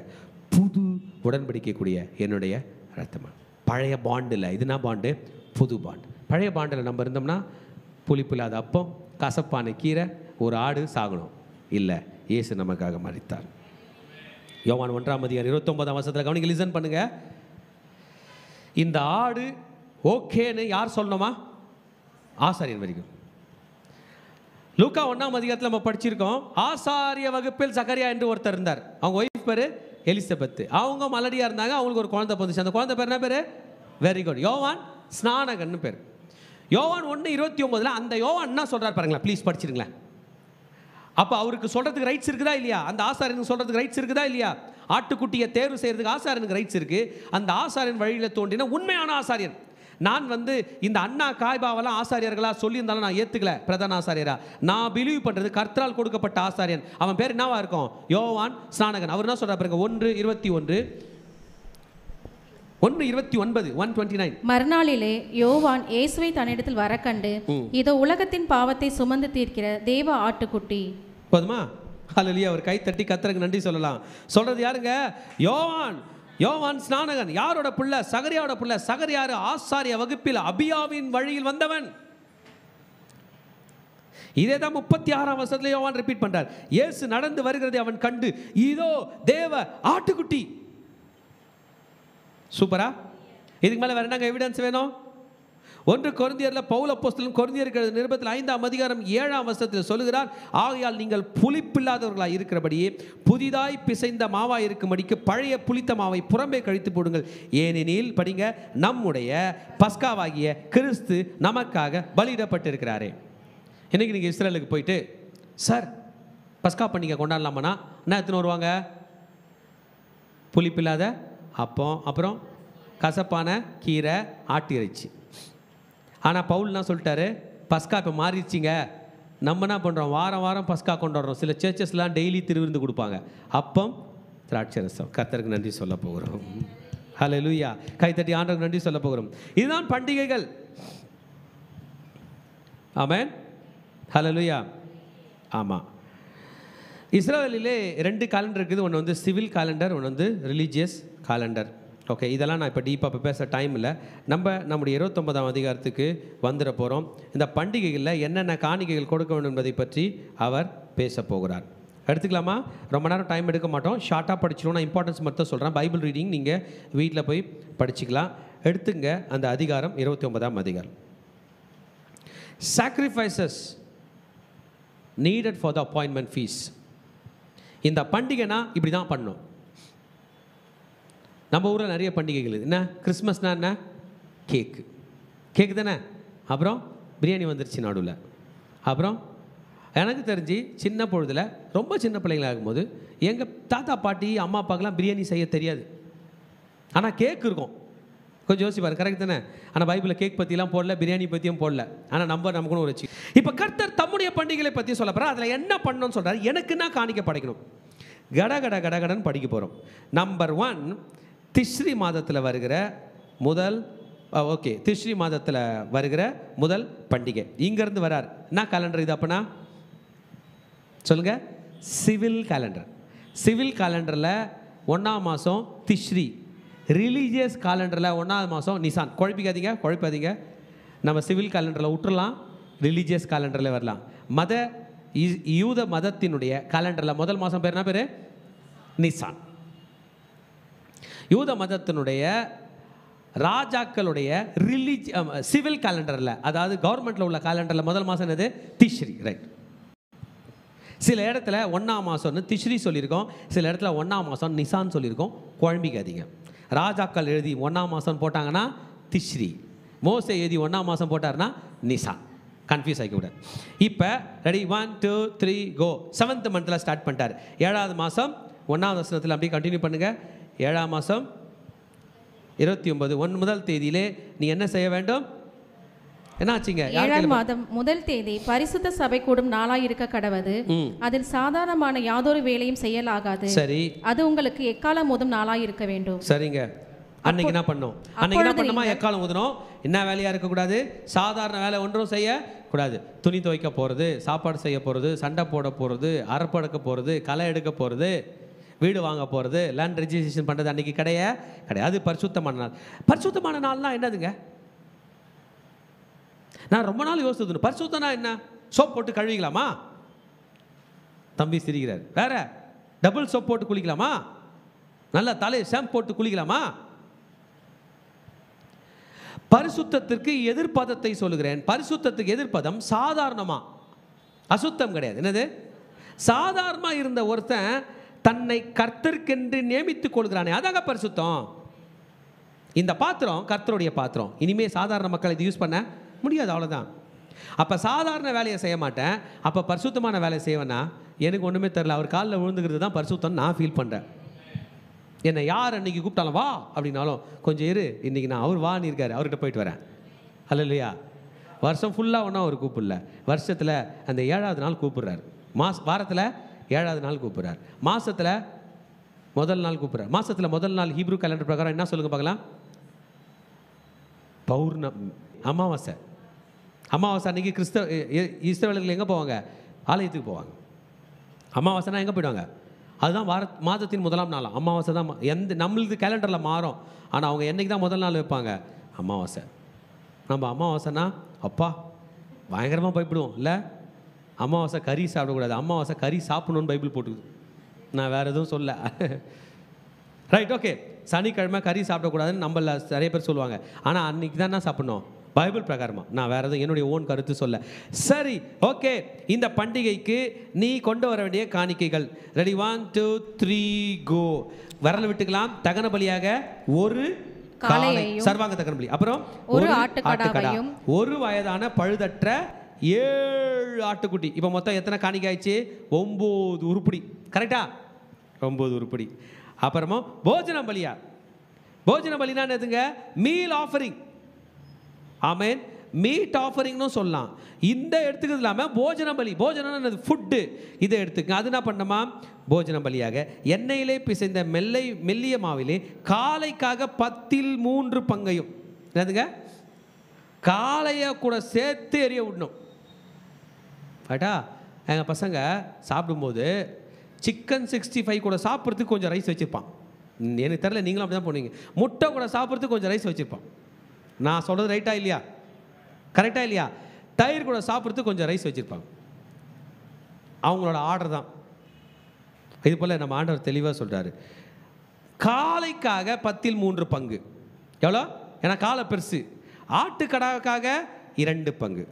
புது உடன்படிக்கக்கூடிய என்னுடைய ரத்தமா பழைய பாண்டில் இதுனா பாண்டு புது பாண்டு பழைய பாண்டில் நம்ம இருந்தோம்னா புளிப்பில்லாத அப்பம் கசப்பான கீரை ஒரு ஆடு சாகணும். இல்லை இயேசு நமக்காக மறித்தார் யோவான் ஒன்றாம் அதிகாரம் இருபத்தொன்பதாம் வருஷத்தில் கவனிக்க லிசன் பண்ணுங்க. இந்த ஆடு ஓகேன்னு யார் சொல்லணுமா? ஆசாரியன் வரைக்கும். லூக்கா ஒன்றாம் அதிகாரத்தில் நம்ம படிச்சிருக்கோம். ஆசாரிய வகுப்பில் சகரியா என்று ஒருத்தர் இருந்தார். அவங்க ஒய்ஃப் பேர் எலிசபெத் அவங்க மலடியாக இருந்தாங்க. அவங்களுக்கு ஒரு குழந்தை பிறந்துச்சு. அந்த குழந்தை பேர் என்ன பேர்? வெரி குட் யோவான் ஸ்நானகன்னு பேர். யோவான் ஒன்று இருபத்தி ஒம்போதில் அந்த யோவான் என்ன சொல்கிறார் பாருங்களேன். ப்ளீஸ் படிச்சிருங்களேன். அப்போ அவருக்கு சொல்கிறதுக்கு ரைட்ஸ் இருக்குதா இல்லையா? அந்த ஆசாரியனுக்கு சொல்கிறதுக்கு ரைட்ஸ் இருக்குதா இல்லையா? ஆட்டுக்குட்டியை தேர்வு செய்கிறதுக்கு ஆசாரியனுக்கு ரைட்ஸ் இருக்குது அந்த ஆசாரியன் வழியில் தோன்றின உண்மையான ஆசாரியன். நான் வந்து இந்த அண்ணா காய்பாவெல்லாம் ஆசாரியர்களா சொல்லியிருந்தாலும் நான் ஏற்றுக்கல பிரதான ஆசாரியரா. நான் பிலீவ் பண்ணுறது கர்த்தரால் கொடுக்கப்பட்ட ஆசாரியன். அவன் பேர் என்னவா இருக்கும்? யோவான் ஸ்நானகன். அவர் என்ன சொல்கிறார் பாருங்க? ஒன்று இருபத்தி ஒன்று. ஒன்று இருபத்தி ஒன்பது ஒன் டுவெண்ட்டி நைன் மறுநாளிலே யோவான் இயேசுவை தன்னிடத்தில் வரக்கண்டு இதோ உலகத்தின் பாவத்தை சுமந்து தீர்க்கிற தேவ ஆட்டுக்குட்டி. போதுமா? ஹalleluya அவர் கை தட்டி கத்தருக்கு நன்றி சொல்லலாம். சொல்றது யாருங்க? யோவான். யோவான் ஸ்நானகன் யாரோட புள்ள? சகரியாவோட புள்ள. சகரியாரு ஆசாரிய வகுப்பில் அபியாவின் வழியில் வந்தவன். இதே தான் முப்பத்தி ஆறாம் வருஷத்துல யோவான் ரிப்பீட் பண்றார். இயேசு நடந்து வருகிறதை அவன் கண்டு இதோ தேவ ஆட்டுக்குட்டி. சூப்பரா? இதுக்கு மேலே வேற என்னங்க எவிடன்ஸ் வேணும்? ஒன்று கொரிந்தியரில் பவுல போஸ்தலும் கொருந்தியர்கள் நிருபத்தில் ஐந்தாம் அதிகாரம் ஏழாம் வருஷத்தில் சொல்லுகிறார் ஆகையால் நீங்கள் புளிப்பில்லாதவர்களாக இருக்கிறபடியே புதிதாய் பிசைந்த மாவாய் இருக்கும்படிக்கு பழைய புளித்த மாவை புறம்பே கழித்து போடுங்கள். ஏனெனில் படிங்க நம்முடைய பஸ்காவாகிய கிறிஸ்து நமக்காக பலியிடப்பட்டிருக்கிறாரே. இன்னைக்கு நீங்கள் இஸ்ரேலுக்கு போயிட்டு சார் பஸ்கா பண்டிகை கொண்டாடலாமாண்ணா? என்ன எடுத்துன்னு வருவாங்க? புளிப்பில்லாத அப்பம் அப்புறம் கசப்பான கீரை ஆட்டு இறைச்சி. ஆனால் பவுல்னா சொல்லிட்டாரு? பஸ்கா இப்போ மாறிடுச்சிங்க. நம்ம என்ன பண்ணுறோம் வாரம் வாரம் பஸ்கா கொண்டாடுறோம் சில சர்ச்சஸ்லாம் டெய்லி திருவிருந்து கொடுப்பாங்க. அப்பம் திராட்சை ரசம் கத்தருக்கு நன்றி சொல்ல போகிறோம். ஹலோ லூயா கைத்தட்டி ஆண்டவருக்கு நன்றி சொல்ல போகிறோம். இதுதான் பண்டிகைகள். ஆமேன் ஹலோ லூயா ஆமாம் இஸ்ரேலிலே ரெண்டு காலண்டர் இருக்குது. ஒன்று வந்து சிவில் காலண்டர் ஒன்று வந்து ரிலீஜியஸ் காலண்டர் ஓகே இதெல்லாம் நான் இப்போ டீப்பாக இப்போ பேச டைம் இல்லை. நம்ம நம்முடைய இருபத்தொன்பதாம் அதிகாரத்துக்கு வந்துட போகிறோம் இந்த பண்டிகைகளில் என்னென்ன காணிக்கைகள் கொடுக்க வேண்டும் என்பதை பற்றி அவர் பேச போகிறார். எடுத்துக்கலாமா? ரொம்ப நேரம் டைம் எடுக்க மாட்டோம். ஷார்ட்டாக படிச்சிடும் நான் இம்பார்ட்டன்ஸ் மட்டும் சொல்கிறேன் பைபிள் ரீடிங் நீங்கள் வீட்டில் போய் படிச்சுக்கலாம். எடுத்துங்க அந்த அதிகாரம் இருபத்தி ஒன்பதாம் அதிகாரம். Sacrifices needed for the appointment feasts இந்த பண்டிகைனா இப்படி தான் பண்ணும் நம்ம ஊரில் நிறைய பண்டிகைகள் என்ன? கிறிஸ்மஸ்னா என்ன? கேக்கு கேக்கு தானே? அப்புறம் பிரியாணி வந்துருச்சு நடுவில். அப்புறம் எனக்கு தெரிஞ்சு சின்ன பொழுதில் ரொம்ப சின்ன பிள்ளைங்களாக இருக்கும்போது எங்கள் தாத்தா பாட்டி அம்மா அப்பாக்கெலாம் பிரியாணி செய்ய தெரியாது. ஆனால் கேக் இருக்கும். கொஞ்சம் யோசிப்பார் கரெக்ட் தானே? ஆனால் பைபிளில் கேக் பற்றிலாம் போடல பிரியாணி பற்றியும் போடல. ஆனால் நம்ம நமக்குன்னு ஒரு வச்சு. இப்போ கர்த்தர் தம்முடைய பண்டிகைகளை பற்றி சொல்ல போகிறார் அதில் என்ன பண்ணணும்னு சொல்கிறார் எனக்குன்னா காணிக்க படைக்கணும்? கட கட கட கடன்னு படிக்க போகிறோம் நம்பர் ஒன் திஸ்ரி மாதத்தில் வருகிற முதல் ஓகே திஸ்ரி மாதத்தில் வருகிற முதல் பண்டிகை. இங்கேருந்து வரார். என்ன கேலண்டர் இது அப்போனா? சொல்லுங்கள் சிவில் கேலண்டர் சிவில் கேலண்டரில் ஒன்றாம் மாதம் திஸ்ரி ரிலீஜியஸ் கேலண்டரில் ஒன்றாவது மாதம் நிசான். குழப்பிக்காதீங்க குழப்பாதீங்க நம்ம சிவில் கேலண்டரில் விட்டுறலாம் ரிலீஜியஸ் கேலண்டரில் வரலாம். மத இ- யூத மதத்தினுடைய கேலண்டரில் முதல் மாதம் பேர் என்ன பேர்? நிசான். யூத மதத்தினுடைய ராஜாக்களுடைய ரிலீஜ் சிவில் கேலண்டரில் அதாவது கவர்மெண்ட்டில் உள்ள கேலண்டரில் முதல் மாதம் என்னது? திஸ்ரி ரைட் சில இடத்துல ஒன்றாம் மாதம்னு திஸ்ரி சொல்லியிருக்கோம் சில இடத்துல ஒன்றாம் மாதம் நிசான் சொல்லியிருக்கோம் குழம்பிக்காதீங்க. ராஜாக்கள் எழுதி ஒன்றாம் மாதம் போட்டாங்கன்னா திஸ்ரி மோசே எழுதி ஒன்றாம் மாதம் போட்டாருன்னா நிசான் கன்ஃபியூஸ் ஆகி இப்போ ready one two three go seventh மந்தில் ஸ்டார்ட் பண்ணிட்டார். ஏழாவது மாதம் ஒன்றாவது வசனத்தில் அப்படியே கண்டினியூ பண்ணுங்கள் ஏழாம் மாதம் இருபத்தி ஒன்பது. ஒன் முதல் தேதியிலே நீ என்ன செய்ய வேண்டும்? என்ன ஆச்சுங்க? யார் ஏழாம் மாதம் முதல் தேதி பரிசுத்த சபை கூடும் நாளாய் இருக்க கடவது. அதில் சாதாரணமான யாதொரு வேலையும் செய்யலாகாது. சரி. அது உங்களுக்கு எக்காலம் மோதும் நாளாய் இருக்க வேண்டும். சரிங்க. அன்னைக்கு என்ன பண்ணோம் அன்னைக்கு என்ன பண்ணுமா எக்காலம் ஊதணும் என்ன வேலையா இருக்கக்கூடாது சாதாரண வேலை ஒன்றும் செய்ய கூடாது. துணி துவைக்க போகிறது சாப்பாடு செய்ய போகிறது சண்டை போட போகிறது அறப்படக்க போகிறது களை எடுக்க போகிறது வீடு வாங்க போகிறது லேண்ட் ரெஜிஸ்ட்ரேஷன் பண்ணுறது அன்றைக்கி கிடையா கிடையாது. பரிசுத்தமான நாள். பரிசுத்தமான நாள்னால் என்னதுங்க? நான் ரொம்ப நாள் யோசிச்சது பரிசுத்தனா என்ன? சோப் போட்டு கழுவிக்கலாமா? தம்பி சிரிக்கிறார். வேற? டபுள் சோப் போட்டு குளிக்கலாமா? நல்லா தலையை ஷாம்பு போட்டு குளிக்கலாமா? பரிசுத்தத்திற்கு எதிர்ப்பதத்தை சொல்லுகிறேன். பரிசுத்தத்துக்கு எதிர்ப்பதம் சாதாரணமா. அசுத்தம் கிடையாது. என்னது? சாதாரணமாக இருந்த ஒருத்தன் தன்னை கர்த்தருக்கென்று நியமித்துக் கொள்கிறானே. அதாங்க பரிசுத்தம். இந்த பாத்திரம் கர்த்தருடைய பாத்திரம். இனிமே சாதாரண மக்கள் இது யூஸ் பண்ண முடியாது அவ்வளோதான் அப்போ சாதாரண வேலையை செய்ய மாட்டேன். அப்போ பரிசுத்தமான வேலையை செய்வேன்னா எனக்கு ஒன்றுமே தெரில அவர் காலில் விழுந்துக்கிறது தான் பரிசுத்தம் நான் ஃபீல் பண்ணுறேன் என்னை யார் அன்னைக்கு கூப்பிட்டாலும் வா அப்படின்னாலும் கொஞ்சம் இரு இன்னைக்கு நான் அவர் வான்னு இருக்கார். அவர்கிட்ட போயிட்டு வரேன். அல்ல இல்லையா வருஷம் ஃபுல்லாக ஒன்றும் அவர் கூப்பிடல. வருஷத்தில் அந்த ஏழாவது நாள் கூப்பிடுறாரு. மாஸ் வாரத்தில் ஏழாவது நாள் கூப்பிட்றார். மாதத்தில் முதல் நாள் கூப்பிட்றார். மாதத்தில் முதல் நாள் ஹீப்ரூ கேலண்டர் பிரகாரம் என்ன சொல்லுங்க பார்க்கலாம்? பௌர்ணம் அமாவாசை. அமாவாசை அன்றைக்கி கிறிஸ்தவ இ- இஸ்ரவேலர்கள் எங்கே போவாங்க? ஆலயத்துக்கு போவாங்க. அமாவாசைனா எங்கே போயிடுவாங்க? அதுதான் வார மாதத்தின் முதலாம் நாள். அமாவாசை தான் எந்த நம்மளுக்கு கேலண்டரில் மாறும். ஆனால் அவங்க என்னைக்கு தான் முதல் நாள் வைப்பாங்க? அமாவாசை. நம்ம அமாவாசைனா அப்பா பயங்கரமாக பயப்படுவோம். இல்லை? அமாவாசை கறி சாப்பிடக்கூடாது. அமாவாசை கறி சாப்பிடணும்னு பைபிள் போட்டுக்குது. நான் வேறு எதுவும் சொல்ல. ரைட் ஓகே சனிக்கிழமை கறி சாப்பிடக்கூடாதுன்னு நம்மள நிறைய பேர் சொல்லுவாங்க. ஆனால் அன்னைக்கு தான் என்ன சாப்பிடணும். பைபிள் பிரகாரமா. நான் வேற எதுவும் என்னுடைய ஓன் கருத்து சொல்ல. சரி ஓகே இந்த பண்டிகைக்கு நீ கொண்டு வர வேண்டிய காணிக்கைகள். Ready one two three go விரல் விட்டுக்கலாம். தகன பலியாக ஒரு சர்வாங்க தகன பலி. அப்புறம் ஒரு ஆட்டுக்கடாவையும், ஒரு வயதான பழுதற்ற ஏழு ஆட்டுக்குட்டி. இப்போ மொத்தம் எத்தனை காணிக்கை ஆயிடுச்சு? ஒம்பது உருப்படி. கரெக்டா ஒம்பது உருப்படி. அப்புறமா போஜன பலியா? போஜன பலினா என்னதுங்க? மீல் ஆஃபரிங் ஆமேன் மீட் ஆஃபரிங்னு சொல்லலாம். இந்த எடுத்துக்கிறது இல்லாமல் போஜன பலி. போஜனம் ஃபுட்டு இதை எடுத்துக்க அது என்ன பண்ணணுமா போஜன பலியாக. எண்ணெயிலே பிசைந்த மெல்லை மெல்லிய மாவிலே காலைக்காக பத்தில் மூன்று பங்கையும். என்னதுங்க? காளையை கூட சேர்த்து எரிய விடணும். ஆட்டா எங்கள் பசங்க சாப்பிடும்போது சிக்கன் சிக்ஸ்டி ஃபைவ் கூட சாப்பிட்றதுக்கு கொஞ்சம் ரைஸ் வச்சுருப்பான். எனக்கு தெரில நீங்களும் அப்படி தான் போனீங்க முட்டை கூட சாப்பிட்றதுக்கு கொஞ்சம் ரைஸ் வச்சுருப்பான். நான் சொல்கிறது ரைட்டாக இல்லையா? கரெக்டாக இல்லையா? தயிர் கூட சாப்பிட்றதுக்கு கொஞ்சம் ரைஸ் வச்சுருப்பாங்க அவங்களோட ஆர்டர் தான். இது போல் நம்ம ஆண்டவர் தெளிவாக சொல்கிறாரு காலைக்காக பத்தில் மூன்று பங்கு. எவ்வளோ? ஏன்னா காலை பெருசு. ஆட்டுக்கடாவுக்காக இரண்டு பங்கு.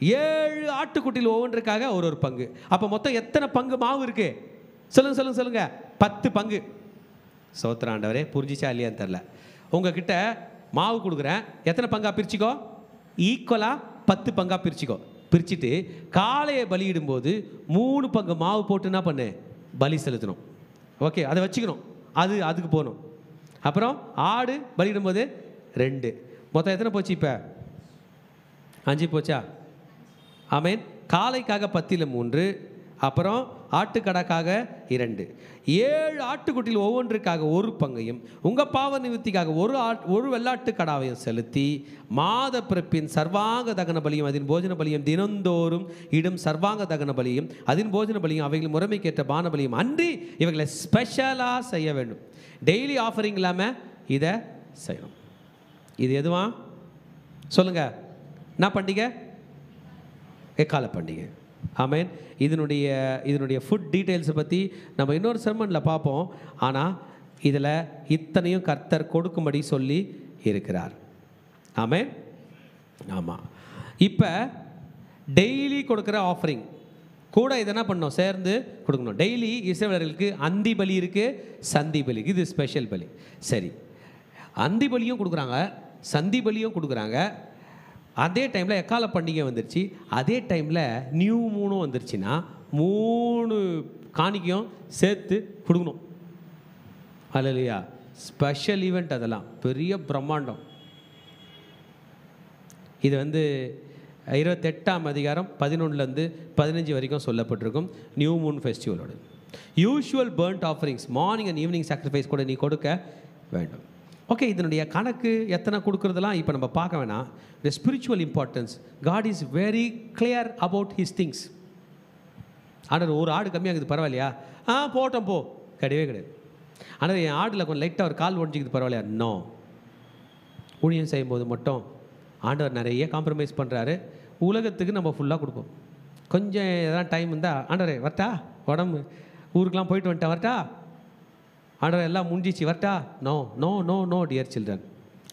ஏழு ஆட்டுக்குட்டியில் ஒவ்வொன்றுக்காக ஒரு ஒரு பங்கு. அப்போ மொத்தம் எத்தனை பங்கு மாவு இருக்கு? சொல்லுங்க சொல்லுங்க சொல்லுங்க. பத்து பங்கு. சோத்ராண்டவரே புரிஞ்சிச்சா இல்லையான்னு தெரில உங்ககிட்ட மாவு கொடுக்குறேன். எத்தனை பங்காக பிரிச்சுக்கோ? ஈக்குவலாக பத்து பங்காக பிரிச்சுக்கோ. பிரிச்சுட்டு காளையை பலியிடும்போது மூணு பங்கு மாவு போட்டு என்ன பண்ணு? பலி செலுத்தணும். ஓகே அதை வச்சுக்கணும். அது அதுக்கு போகணும். அப்புறம் ஆடு பலியிடும்போது ரெண்டு. மொத்தம் எத்தனை போச்சு இப்போ? அஞ்சு போச்சா? ஆமேன். காலைக்காக பத்தில் மூன்று அப்புறம் ஆட்டுக்கடாக்காக இரண்டு. ஏழு ஆட்டுக்குட்டியில் ஒவ்வொன்றுக்காக ஒரு பங்கையும் உங்கள் பாவ நிவர்த்திக்காக ஒரு ஆட் ஒரு வெள்ளாட்டு கடாவையும் செலுத்தி மாத பிறப்பின் சர்வாங்க தகன பலியும் அதன் போஜன பலியும் தினந்தோறும் இடும் சர்வாங்க தகன பலியும் அதன் போஜன பலியும் அவைகள் முறைமைக்கேற்ற பான பலியும் அன்றி இவைகளை ஸ்பெஷலாக செய்ய வேண்டும். டெய்லி ஆஃபரிங் இல்லாமல் இதை செய்யணும். இது எதுவா? சொல்லுங்கள் என்ன பண்டிகை? எக்கால பண்டிகை ஆமேன். இதனுடைய இதனுடைய ஃபுட் டீட்டெயில்ஸை பற்றி நம்ம இன்னொரு செர்மனில் பார்ப்போம் ஆனால் இதில் இத்தனையும் கர்த்தர் கொடுக்கும்படி சொல்லி இருக்கிறார். ஆமேன். ஆமாம் இப்போ டெய்லி கொடுக்குற ஆஃபரிங் கூட இதை என்ன பண்ணோம் சேர்ந்து கொடுக்கணும். டெய்லி இசைவர்களுக்கு அந்தி பலி இருக்குது சந்தி பலி இது ஸ்பெஷல் பலி. சரி. அந்தி பலியும் கொடுக்குறாங்க சந்தி பலியும் கொடுக்குறாங்க. அதே டைமில் எக்கால பண்டிகை வந்துருச்சு? அதே டைமில் நியூ மூணும் வந்துருச்சுன்னா மூணு காணிக்கையும் சேர்த்து கொடுக்கணும். இல்லையா ஸ்பெஷல் ஈவெண்ட் அதெல்லாம். பெரிய பிரம்மாண்டம். இது வந்து இருபத்தெட்டாம் அதிகாரம் பதினொன்றுலேருந்து பதினஞ்சு வரைக்கும் சொல்லப்பட்டிருக்கும் new moon ஃபெஸ்டிவலோட usual burnt offerings morning and evening sacrifice கூட நீ கொடுக்க வேண்டும். ஓகே இதனுடைய கணக்கு எத்தனை கொடுக்குறதெல்லாம் இப்போ நம்ம பார்க்க வேணாம். The spiritual importance God is very clear about his things order ஒரு ஆடு கம்மியாகுது பரவாயில்லையா? ஆ போட்டோம் போ. கிடையவே கிடையாது. ஆனால் என் ஆடில் கொஞ்சம் லைட்டாக ஒரு கால் ஒடிஞ்சிக்குது பரவாயில்லையா? நோ ஊழியம் செய்யும்போது மட்டும் ஆண்டவர் நிறைய காம்ப்ரமைஸ் பண்ணுறாரு உலகத்துக்கு நம்ம ஃபுல்லாக கொடுப்போம். கொஞ்சம் எதாவது டைம் இருந்தால் ஆண்டவரே வரட்டா? உடம்பு ஊருக்கெலாம் போயிட்டு வந்துட்டா வரட்டா? ஆனால் எல்லாம் முடிஞ்சிச்சு. வரட்டா no no no no dear children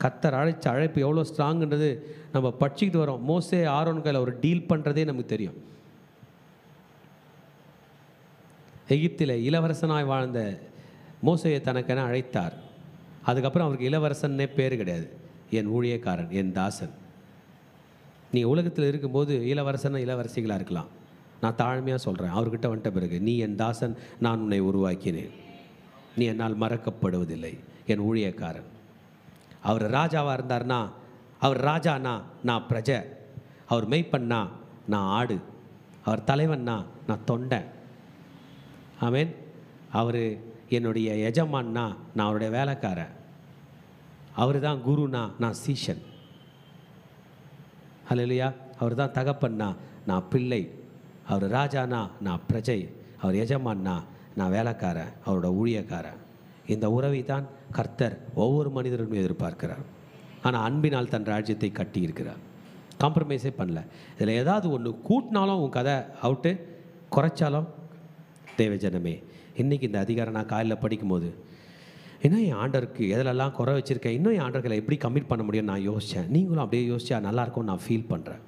கத்தர் அழைச்ச அழைப்பு எவ்வளோ ஸ்ட்ராங்குன்றது நம்ம படிச்சுக்கிட்டு வரோம். மோசே ஆரோன் கையில் ஒரு டீல் பண்ணுறதே நமக்கு தெரியும். எகிப்தில் இளவரசனாய் வாழ்ந்த மோசையை தனக்கென அழைத்தார். அதுக்கப்புறம் அவருக்கு இளவரசன்னே பேர் கிடையாது. என் ஊழியக்காரன் என் தாசன். நீ உலகத்தில் இருக்கும்போது இளவரசன் இளவரசிகளாக இருக்கலாம். நான் தாழ்மையாக சொல்கிறேன் அவர்கிட்ட வந்துட்ட பிறகு நீ என் தாசன் நான் உன்னை உருவாக்கினேன். நீ என்னால் மறக்கப்படுவதில்லை. என் ஊழியக்காரன். அவர் ராஜாவாக இருந்தார்னா அவர் ராஜானா நான் பிரஜை. அவர் மெய்ப்பண்ணா நான் ஆடு. அவர் தலைவன்னா நான் தொண்டை. ஆமேன். அவர் என்னுடைய எஜமான்னா நான் அவருடைய வேலைக்காரன். அவர் தான் குருனா நான் சீஷன். ஹalleluya. அவர் தான் தகப்பன்னா நான் பிள்ளை. அவர் ராஜானா நான் பிரஜை. அவர் எஜமான்னா நான் வேலைக்காரன் அவரோட ஊழியக்காரன். இந்த உறவை தான் கர்த்தர் ஒவ்வொரு மனிதரும் எதிர்பார்க்கிறார். ஆனால் அன்பினால் தன் ராஜ்யத்தை கட்டி இருக்கிறார் காம்ப்ரமைஸே பண்ணல. இதில் ஏதாவது ஒன்று கூட்டினாலும் உன் கதை அவுட்டு குறைச்சாலும் தேவஜனமே இன்றைக்கி இந்த அதிகாரம் நான் காலையில் படிக்கும்போது இன்னும் என் ஆண்டருக்கு எதிலெல்லாம் குறை வச்சுருக்கேன்? இன்னும் என் ஆண்டர்களை எப்படி கம்மிட் பண்ண முடியும்னு நான் யோசித்தேன் நீங்களும் அப்படியே யோசிச்சா நல்லா இருக்கும்னு நான் ஃபீல் பண்ணுறேன்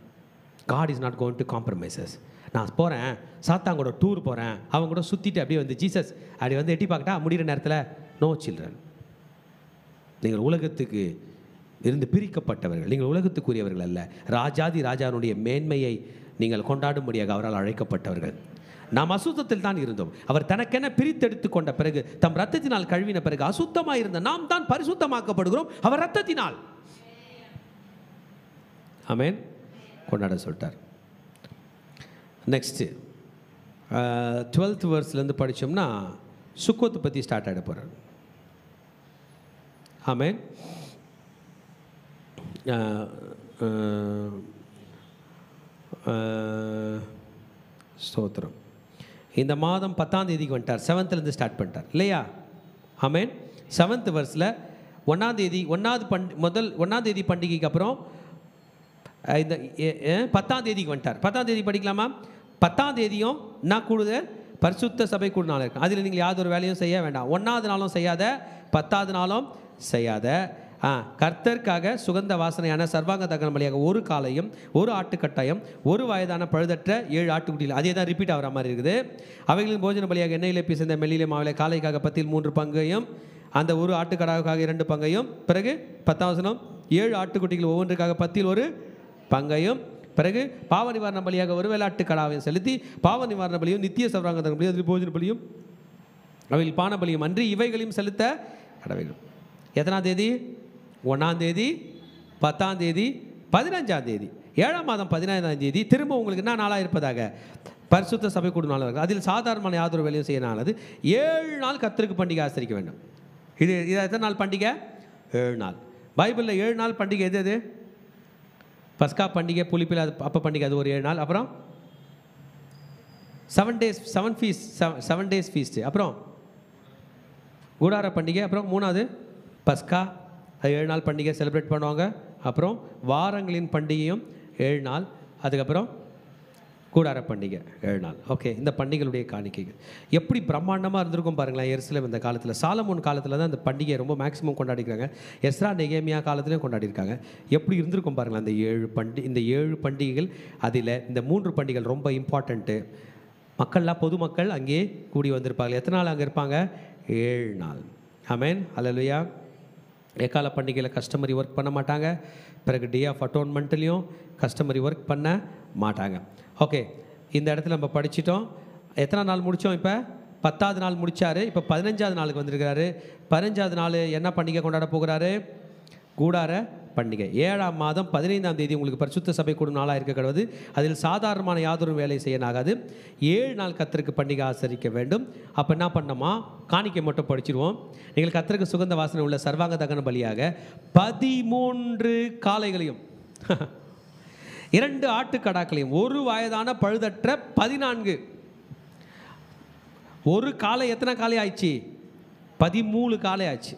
God is not going to compromises நான் போகிறேன் சாத்தாங்கூட டூர் போகிறேன் அவங்க கூட சுற்றிட்டு அப்படியே வந்து ஜீசஸ் அப்படி வந்து எட்டி பார்க்கட்டா முடிகிற நேரத்தில் நோ சில்ட்ரன் நீங்கள் உலகத்துக்கு இருந்து பிரிக்கப்பட்டவர்கள். நீங்கள் உலகத்துக்குரியவர்கள் அல்ல. ராஜாதி ராஜானுடைய மேன்மையை நீங்கள் கொண்டாடும்படியாக அவரால் அழைக்கப்பட்டவர்கள். நாம் அசுத்தத்தில் தான் இருந்தோம். அவர் தனக்கென பிரித்தெடுத்து கொண்ட பிறகு தம் ரத்தத்தினால் கழுவின பிறகு அசுத்தமாக இருந்த நாம் தான் பரிசுத்தமாக்கப்படுகிறோம் அவர் ரத்தத்தினால் ஆமேன். கொண்டாட சொல்லிட்டார். நெக்ஸ்ட்டு டுவெல்த் வேர்ஸ்லேருந்து படித்தோம்னா சுக்கோத்தை பற்றி ஸ்டார்ட் ஆகிட போகிறார் ஆமே ஸ்தோத்திரம். இந்த மாதம் பத்தாம் தேதிக்கு வந்துட்டார். செவன்த்லேருந்து ஸ்டார்ட் பண்ணிட்டார். இல்லையா? ஆமேன் செவன்த் வர்ஸில் ஒன்றாம் தேதி ஒன்றாவது பண்டி முதல் ஒன்றாம் தேதி பண்டிகைக்கு அப்புறம் இந்த பத்தாம் தேதிக்கு வந்துட்டார். பத்தாம் தேதி படிக்கலாமா? பத்தாம் தேதியும் நான் கூடுதல் பரிசுத்த சபை கூட நாள் இருக்கும் அதில் நீங்கள் யாதொரு வேலையும் செய்ய வேண்டாம். ஒன்றாவது நாளும் செய்யாத பத்தாவது நாளும் செய்யாத. ஆ கர்த்தருக்காக சுகந்த வாசனையான சர்வாங்க தகன பலியாக ஒரு காலையும் ஒரு ஆட்டுக்கட்டாயம் ஒரு வயதான பழுதற்ற ஏழு ஆட்டுக்குட்டியில் அதே தான் ரிப்பீட் ஆகிற மாதிரி இருக்குது. அவைகளின் போஜன பலியாக எண்ணெயில் பிசைந்த மெல்லியில மாவிலை காலைக்காக பத்தில் மூன்று பங்கையும் அந்த ஒரு ஆட்டுக்கடாவுக்காக இரண்டு பங்கையும் பிறகு பத்தாம் வசனம் ஏழு ஆட்டுக்குட்டிகள் ஒவ்வொன்றுக்காக பத்தில் ஒரு பங்கையும் பிறகு பாவ நிவாரண பலியாக ஒரு வேளாட்டு கடாவையும் செலுத்தி பாவ நிவாரண பலியும் நித்திய சவராங்க பலியும் அதில் போஜன பலியும் அவையில் பான பலியும் அன்றி இவைகளையும் செலுத்த கடவைகள் எத்தனாம் தேதி? ஒன்றாம் தேதி பத்தாம் தேதி பதினஞ்சாம் தேதி. ஏழாம் மாதம் பதினைந்தாம் தேதி. திரும்ப உங்களுக்கு என்ன நாளாக இருப்பதாக? பரிசுத்த சபை கூடும் நாளாக இருக்கும். அதில் சாதாரணமான யாதொரு வேலையும் செய்ய நாளது ஏழு நாள் கத்திற்கு பண்டிகை ஆசரிக்க வேண்டும். இது இது எத்தனை நாள் பண்டிகை? ஏழு நாள். பைபிளில் ஏழு நாள் பண்டிகை எது எது? பஸ்கா பண்டிகை புளிப்பில் அது அப்போ பண்டிகை அது ஒரு ஏழு நாள். அப்புறம் seven days seven feast seven days feast அப்புறம் கூடார பண்டிகை அப்புறம் மூணாவது பஸ்கா. அது ஏழு நாள் பண்டிகை செலிப்ரேட் பண்ணுவாங்க. அப்புறம் வாரங்களின் பண்டிகையும் ஏழு நாள். அதுக்கப்புறம் கூடார பண்டிகை ஏழு நாள். ஓகே இந்த பண்டிகைகளுடைய காணிக்கைகள். எப்படி பிரம்மாண்டமாக இருந்திருக்கும் பாருங்களேன் எருசலேம் இந்த காலத்தில். சாலமோன் காலத்தில் தான் இந்த பண்டிகையை ரொம்ப மேக்ஸிமம் கொண்டாடிக்கிறாங்க. எஸ்ரா நெகேமியா காலத்துலேயும் கொண்டாடிருக்காங்க எப்படி இருந்திருக்கும் பாருங்களேன் அந்த ஏழு பண்டி இந்த ஏழு பண்டிகைகள் அதில் இந்த மூன்று பண்டிகைகள் ரொம்ப இம்பார்ட்டண்ட்டு மக்கள்லாம் பொதுமக்கள் அங்கே கூடி வந்திருப்பாங்க. எத்தனை நாள் அங்கே இருப்பாங்க? ஏழு நாள். ஆமென் அல்லையா எக்கால பண்டிகையில் கஸ்டமரி ஒர்க் பண்ண மாட்டாங்க. பிறகு டே ஆஃப் அட்டோன்மெண்ட்லேயும் கஸ்டமரி ஒர்க் பண்ண மாட்டாங்க. ஓகே இந்த இடத்துல நம்ம படிச்சிட்டோம். எத்தனை நாள் முடித்தோம் இப்போ? பத்தாவது நாள் முடித்தார் இப்போ பதினஞ்சாவது நாளுக்கு வந்திருக்கிறாரு. பதினஞ்சாவது நாள் என்ன பண்டிகை கொண்டாட போகிறாரு? கூடார பண்டிகை. ஏழாம் மாதம் பதினைந்தாம் தேதி உங்களுக்கு பரிசுத்த சபை கூடும் நாளாக இருக்க கிடவது. அதில் சாதாரணமான யாதொரு வேலை செய்யனாகாது. ஏழு நாள் கத்தருக்கு பண்டிகை ஆசரிக்க வேண்டும். அப்போ என்ன பண்ணோமா? காணிக்கை மட்டும் படிச்சிருவோம். நீங்கள் கத்தருக்கு சுகந்த வாசனை உள்ள சர்வாங்க தகன பலியாக பதிமூன்று காளைகளையும். *laughs* இரண்டு ஆட்டுக்கடாக்களையும் ஒரு வயதான பழுதற்ற பதினான்கு. ஒரு காலை எத்தனை காலை ஆயிடுச்சு? பதிமூணு காலை ஆச்சு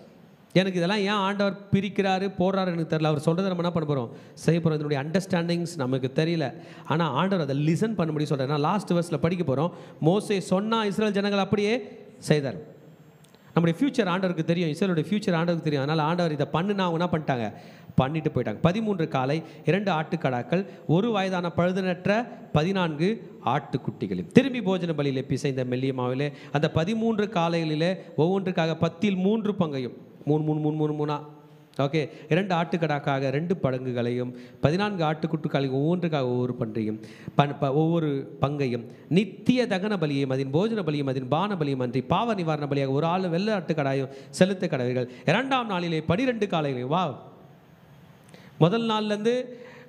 எனக்கு இதெல்லாம் ஏன் ஆண்டவர் பிரிக்கிறாரு போடுறாரு எனக்கு தெரியல. அவர் சொல்கிறத நம்ம என்ன பண்ண போகிறோம் செய்ய போகிறோம் இதனுடைய அண்டர்ஸ்டாண்டிங்ஸ் நமக்கு தெரியல. ஆனால் ஆண்டவர் அதை லிசன் பண்ண முடியும் சொல்கிறார் நான் லாஸ்ட் வர்ஸில் படிக்க போகிறோம் மோசை சொன்னால் இஸ்ரேல் ஜனங்கள் அப்படியே செய்தார். நம்முடைய ஃபியூச்சர் ஆண்டவருக்கு தெரியும். இஸ்ரேலுடைய ஃபியூச்சர் ஆண்டவருக்கு தெரியும். அதனால் ஆண்டவர் இதை பண்ணுனா அவங்க என்ன பண்ணிட்டாங்க? பண்ணிட்டு போயிட்டாங்க. பதிமூன்று காலை இரண்டு ஆட்டுக்கடாக்கள் ஒரு வயதான பழுதனற்ற பதினான்கு ஆட்டுக்குட்டிகளும் திரும்பி போஜன பலியில் பிசைந்த மெல்லிய மாவிலே அந்த பதிமூன்று காலைகளிலே ஒவ்வொன்றுக்காக பத்தில் மூன்று பங்கையும் மூணு மூணு மூணு மூணு மூணாக ஓகே இரண்டு ஆட்டுக்கடாக்காக ரெண்டு படங்குகளையும் பதினான்கு ஆட்டுக்குட்டுக்களையும் ஒவ்வொன்றுக்காக ஒவ்வொரு பன்றையும் பன் ப- ஒவ்வொரு பங்கையும் நித்திய தகன பலியும் அதன் போஜன பலியும் அதன் பான பலியும் அன்றி பாவ நிவாரண பலியாக ஒரு ஆள் வெள்ள ஆட்டுக்கடாயும் செலுத்த கடவைகள் இரண்டாம் நாளிலே பனிரெண்டு காலைகளையும் வா. முதல் நாள்லேருந்து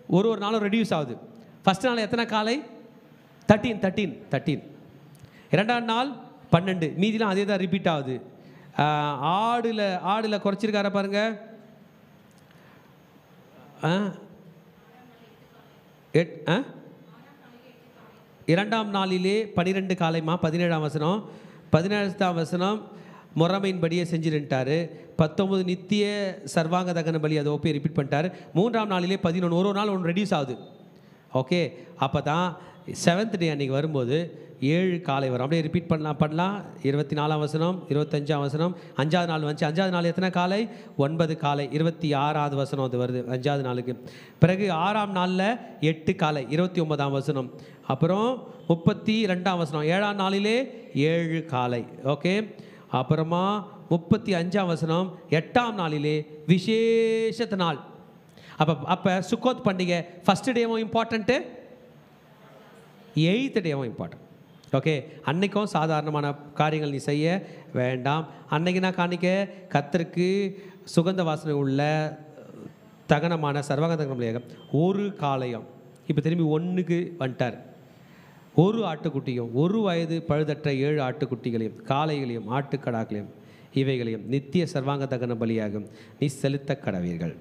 ஒரு ஒரு நாளும் ரெடியூஸ் ஆகுது. ஃபஸ்ட் நாள் எத்தனை காலை? தேர்ட்டீன் தேர்ட்டீன் தேர்ட்டீன் இரண்டாம் நாள் பன்னெண்டு. மீதிலாம் அதே தான் ரிப்பீட் ஆகுது ஆடில் ஆடில் குறைச்சிருக்கார பாருங்கள் எட் ஆ. இரண்டாம் நாளிலே பனிரெண்டு காலைமா? பதினேழாம் வசனம். பதினேழாம் வசனம் முறைமையின்படியே செஞ்சுருன்ட்டாரு. பத்தொம்பது நித்திய சர்வாங்க தகன பலி அதை ஒப்பி ரிப்பீட் பண்ணிட்டாரு. மூன்றாம் நாளிலே பதினொன்று ஒரு ஒரு நாள் ஒன்று ரெடியூஸ் ஆகுது. ஓகே அப்போ தான் செவன்த் டே அன்றைக்கி வரும்போது ஏழு காலை வரும். அப்படியே ரிப்பீட் பண்ணலாம் பண்ணலாம். இருபத்தி நாலாம் வசனம் இருபத்தஞ்சாம் வசனம் அஞ்சாவது நாள் வந்துச்சு. அஞ்சாவது நாள் எத்தனை காலை? ஒன்பது காலை. இருபத்தி ஆறாவது வசனம் அது வருது அஞ்சாவது நாளுக்கு. பிறகு ஆறாம் நாளில் எட்டு காலை இருபத்தி ஒன்பதாம் வசனம். அப்புறம் முப்பத்தி ரெண்டாம் வசனம் ஏழாம் நாளிலே ஏழு காலை. ஓகே அப்புறமா முப்பத்தி அஞ்சாம் வசனம் எட்டாம் நாளிலே விசேஷத்த நாள். அப்போ அப்போ சுக்கோத் பண்டிகை ஃபஸ்ட்டு டேவும் இம்பார்ட்டண்ட்டு எயித்து டேவும் இம்பார்ட்டன்ட் ஓகே அன்றைக்கும் சாதாரணமான காரியங்கள் நீ செய்ய வேண்டாம். அன்னைக்கு நான் காணிக்க கத்தருக்கு சுகந்த வாசனை உள்ள தகனமான சர்வக தகனம் ஒரு காளையம். இப்போ திரும்பி ஒன்றுக்கு வந்துட்டார். ஒரு ஆட்டுக்குட்டியும் ஒரு வயது பழுதற்ற ஏழு ஆட்டுக்குட்டிகளையும் காளைகளையும் ஆட்டுக்கடாக்களையும் இவைகளையும் நித்திய சர்வாங்க தகன பலியாகும். நீ செலுத்த கடவீர்கள்.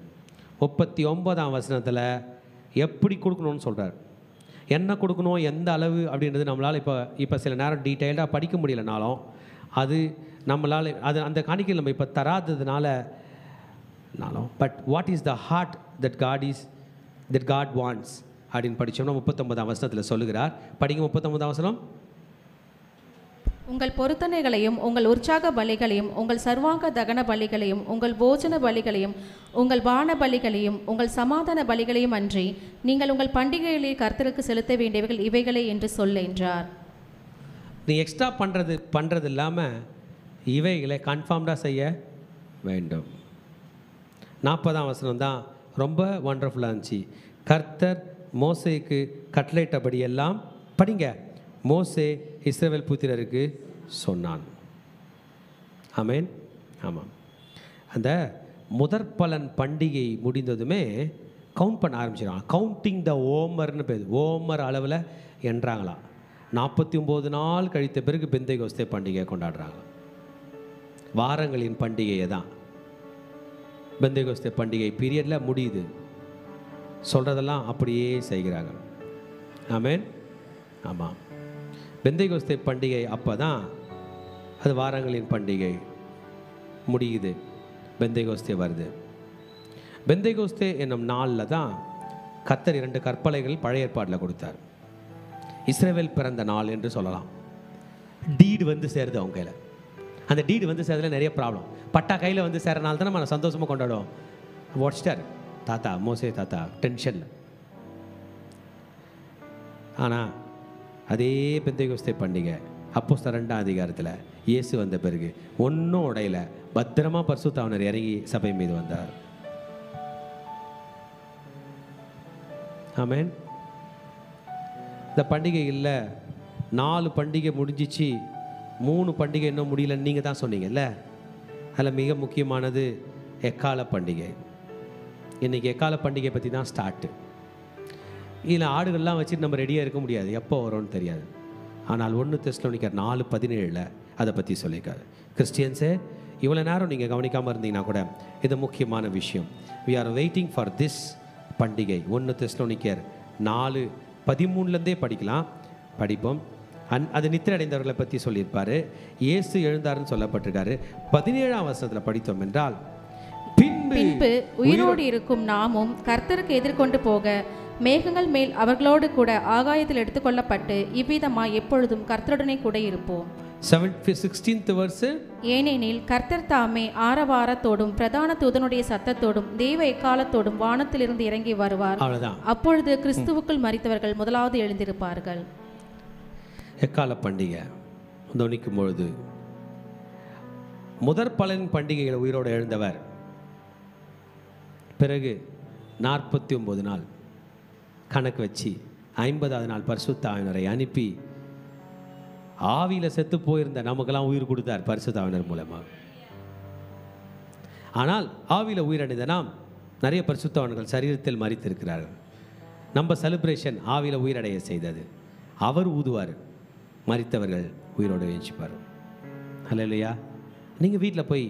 முப்பத்தி ஒன்பதாம் வசனத்தில் எப்படி கொடுக்கணும்னு சொல்கிறார் என்ன கொடுக்கணும் எந்த அளவு அப்படின்றது நம்மளால் இப்போ இப்போ சில நேரம் டீட்டெயில்டாக படிக்க முடியலனாலும் அது நம்மளால் அது அந்த காணிக்கை நம்ம இப்போ தராததுனால நாளும் but what is the heart that God is that God wants அப்படின்னு படித்தோம்னா முப்பத்தொன்பதாம் வசனத்தில் சொல்லுகிறார். படிங்க முப்பத்தொன்பதாம் வசனம். உங்கள் பொருத்தனைகளையும் உங்கள் உற்சாக பலிகளையும் உங்கள் சர்வாங்க தகன பலிகளையும் உங்கள் போஜன பலிகளையும் உங்கள் பான பலிகளையும் உங்கள் சமாதான பலிகளையும் அன்றி நீங்கள் உங்கள் பண்டிகைகளில் கர்த்தருக்கு செலுத்த வேண்டியவர்கள் இவைகளே என்று சொல்ல என்றார். நீ எக்ஸ்ட்ரா பண்ணுறது பண்ணுறது இல்லாமல் இவைகளை கன்ஃபார்ம்டாக செய்ய வேண்டும். நாற்பதாம் வசனம் தான் ரொம்ப ஒண்டர்ஃபுல்லாக இருந்துச்சு. கர்த்தர் மோசைக்கு கட்டளையிட்டபடி எல்லாம் படிங்க. மோசே இஸ்ரவேல் புத்திரருக்கு சொன்னான். ஆமேன். ஆமாம். அந்த முதற் பலன் பண்டிகை முடிந்ததுமே கவுண்ட் பண்ண ஆரம்பிச்சிடலாம் கவுண்டிங் த ஓமர்னு பேர். ஓமர் அளவில் என்றாங்களாம் நாற்பத்தி ஒம்பது நாள் கழித்த பிறகு பெந்தை கோஸ்தே பண்டிகையை கொண்டாடுறாங்க. வாரங்களின் பண்டிகையை தான். பெந்தை கோஸ்தே பண்டிகை பீரியடில் முடியுது. சொல்கிறதெல்லாம் அப்படியே செய்கிறாங்க ஆமேன். ஆமாம். பெந்தைகோஸ்தை பண்டிகை அப்போ தான் அது வாரங்களின் பண்டிகை முடியுது. பெந்தைகோஸ்தே வருது. வெந்தைகோஸ்தே என்னும் நாளில் தான் கத்தர் இரண்டு கற்பலைகள் பழைய ஏற்பாட்டில் கொடுத்தார். இஸ்ரேவேல் பிறந்த நாள் என்று சொல்லலாம். டீடு வந்து சேருது அவங்க கையில். அந்த டீடு வந்து சேர்றதுல நிறைய ப்ராப்ளம் பட்டா கையில் வந்து சேரனால தான் நம்ம சந்தோஷமாக கொண்டாடுவோம். உடச்சிட்டார் தாத்தா மோசே தாத்தா டென்ஷனில் ஆனால் அதே பெந்தைகோஸ்தே பண்டிகை அப்போ ரெண்டாம் அதிகாரத்தில் இயேசு வந்த பிறகு ஒன்றும் உடையில பத்திரமா பரிசுத்தாவனர் இறங்கி சபை மீது வந்தார். ஆமேன். இந்த பண்டிகை இல்லை நாலு பண்டிகை முடிஞ்சிச்சு மூணு பண்டிகை இன்னும் முடியலன்னு நீங்கள் தான் சொன்னீங்கல்ல? அதில் மிக முக்கியமானது எக்கால பண்டிகை. இன்றைக்கி எக்கால பண்டிகை பற்றி தான் ஸ்டார்ட்டு. இதில் ஆடுகள்லாம் வச்சுட்டு நம்ம ரெடியாக இருக்க முடியாது. எப்போ வரும்னு தெரியாது. ஆனால் ஒன்று தெஸ்லோனிக்கர் நாலு பதினேழில் அதை பற்றி சொல்லியிருக்காரு. கிறிஸ்டியன்ஸே இவ்வளோ நேரம் நீங்கள் கவனிக்காமல் இருந்தீங்கன்னா கூட இது முக்கியமான விஷயம். We are waiting for this பண்டிகை. ஒன்று தெஸ்லோனிக்கர் நாலு பதிமூணுலேருந்தே படிக்கலாம். படிப்போம். அன் அது நித்திரை அடைந்தவர்களை பற்றி சொல்லியிருப்பாரு. இயேசு எழுந்தாருன்னு சொல்லப்பட்டிருக்காரு. பதினேழாம் வருஷத்தில் படித்தோம் என்றால் பின்பு பின்பு உயிரோடு இருக்கும் நாமும் கர்த்தருக்கு எதிர்கொண்டு போக மேகங்கள் மேல் அவர்களோடு கூட ஆகாயத்தில் எடுத்துக்கொள்ளப்பட்டு இவ்விதமாய் எப்பொழுதும் கர்த்தருடனே கூட இருப்போம். ஏனெனில் கர்த்தர் தாமே ஆரவாரத்தோடும் பிரதான தூதனுடைய சத்தத்தோடும் தேவ எக்காலத்தோடும் வானத்திலிருந்து இறங்கி வருவார். அப்பொழுது கிறிஸ்துவுக்குள் மரித்தவர்கள் முதலாவது எழுந்திருப்பார்கள். எக்கால பண்டிகை? தொனிக்கும் பொழுது. முதற் பலன் பண்டிகைகளை உயிரோடு எழுந்தவர். பிறகு நாற்பத்தி ஒம்பது நாள். கணக்கு வச்சு ஐம்பதாவது நாள் பரிசுத்தாவினரை அனுப்பி ஆவியில் செத்து போயிருந்த நமக்கெல்லாம் உயிர் கொடுத்தார் பரிசுத்தாவினர் மூலமாக ஆனால் ஆவியில் உயிரடைந்த நாம் நிறைய பரிசுத்தவான்கள் சரீரத்தில் மறித்திருக்கிறார்கள் நம்ம செலிப்ரேஷன் ஆவியில் உயிரடைய செய்தது. அவர் ஊதுவார். மறித்தவர்கள் உயிரோடு எழுச்சிப்பார் அல்ல இல்லையா நீங்கள் வீட்டில் போய்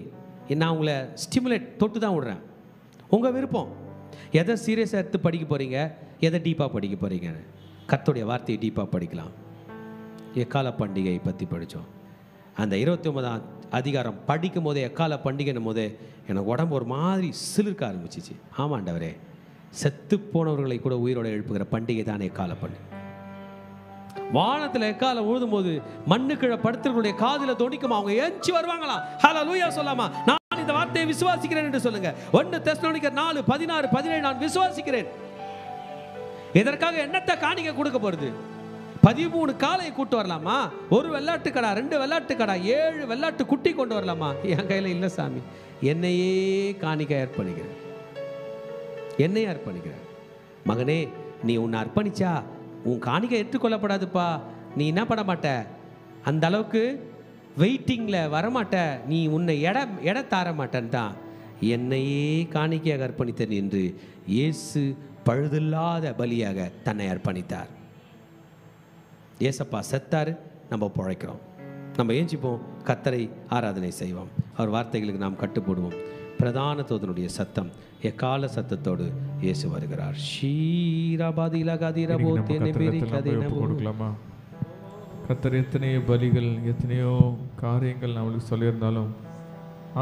நான் உங்களை ஸ்டிமுலேட் தொட்டு தான் விடுறேன். உங்கள் விருப்பம். எதை சீரியஸாக எடுத்து படிக்க போகிறீங்க எதை டீப்பாக படிக்க போகிறீங்க கத்துடைய வார்த்தையை டீப்பாக படிக்கலாம். எக்கால பண்டிகை பற்றி படித்தோம் அந்த இருபத்தி ஒன்பதாம் அதிகாரம் படிக்கும் போதே எக்கால பண்டிகைன்னும் போதே எனக்கு உடம்பு ஒரு மாதிரி சிலிர்க்க ஆரம்பிச்சிச்சு. ஆமாண்டவரே செத்து போனவர்களை கூட உயிரோட எழுப்புகிற பண்டிகை தான் எக்கால பண்டிகை வானத்தில் எக்கால உழுதும் போது மண்ணு கீழே படுத்தவர்களுடைய காதில் துணிக்குமா அவங்க ஏஞ்சி வருவாங்களா? ஹலோ லூயா சொல்லாமா நான் இந்த வார்த்தையை விசுவாசிக்கிறேன் என்று சொல்லுங்க. ஒன்று தெஸ்னோனிக்க நாலு பதினாறு பதினேழு நான் விசுவாசிக்கிறேன். இதற்காக என்னத்தை காணிக்க கொடுக்க போகிறது பதிமூணு காலை கூட்டு வரலாமா? ஒரு வெள்ளாட்டு கடா ரெண்டு வெள்ளாட்டு கடா ஏழு வெள்ளாட்டு குட்டி கொண்டு வரலாமா? என் கையில் இல்லை சாமி. என்னையே காணிக்க அர்ப்பணிக்கிறேன் என்னையே அர்ப்பணிக்கிறேன் மகனே நீ உன்னை அர்ப்பணிச்சா உன் காணிக்கை ஏற்றுக்கொள்ளப்படாதுப்பா. நீ என்ன பண்ண மாட்ட? அந்த அளவுக்கு வெயிட்டிங்கில் வரமாட்ட. நீ உன்னை எட எடை தார மாட்டேன் தான் என்னையே காணிக்கையாக அர்ப்பணித்தேன் என்று இயேசு பழுதில்லாத பலியாக தன்னை அர்ப்பணித்தார். ஏசப்பா செத்தாரு நம்ம பிழைக்கிறோம். நம்ம ஏஞ்சிப்போம் கத்தரை ஆராதனை செய்வோம். அவர் வார்த்தைகளுக்கு நாம் கட்டுப்படுவோம். பிரதான தூதனுடைய சத்தம் எக்கால சத்தத்தோடு இயேசு வருகிறார். ஷீரபாதில கதிரபோ இன்னைக்கு நம்ம தெனபெரி கர்த்தரிடத்தில் நம்ம ஒப்பு கதினபோ கொடுக்கலாமா? கத்தர் எத்தனையோ பலிகள் எத்தனையோ காரியங்கள் நம்மளுக்கு சொல்லியிருந்தாலும்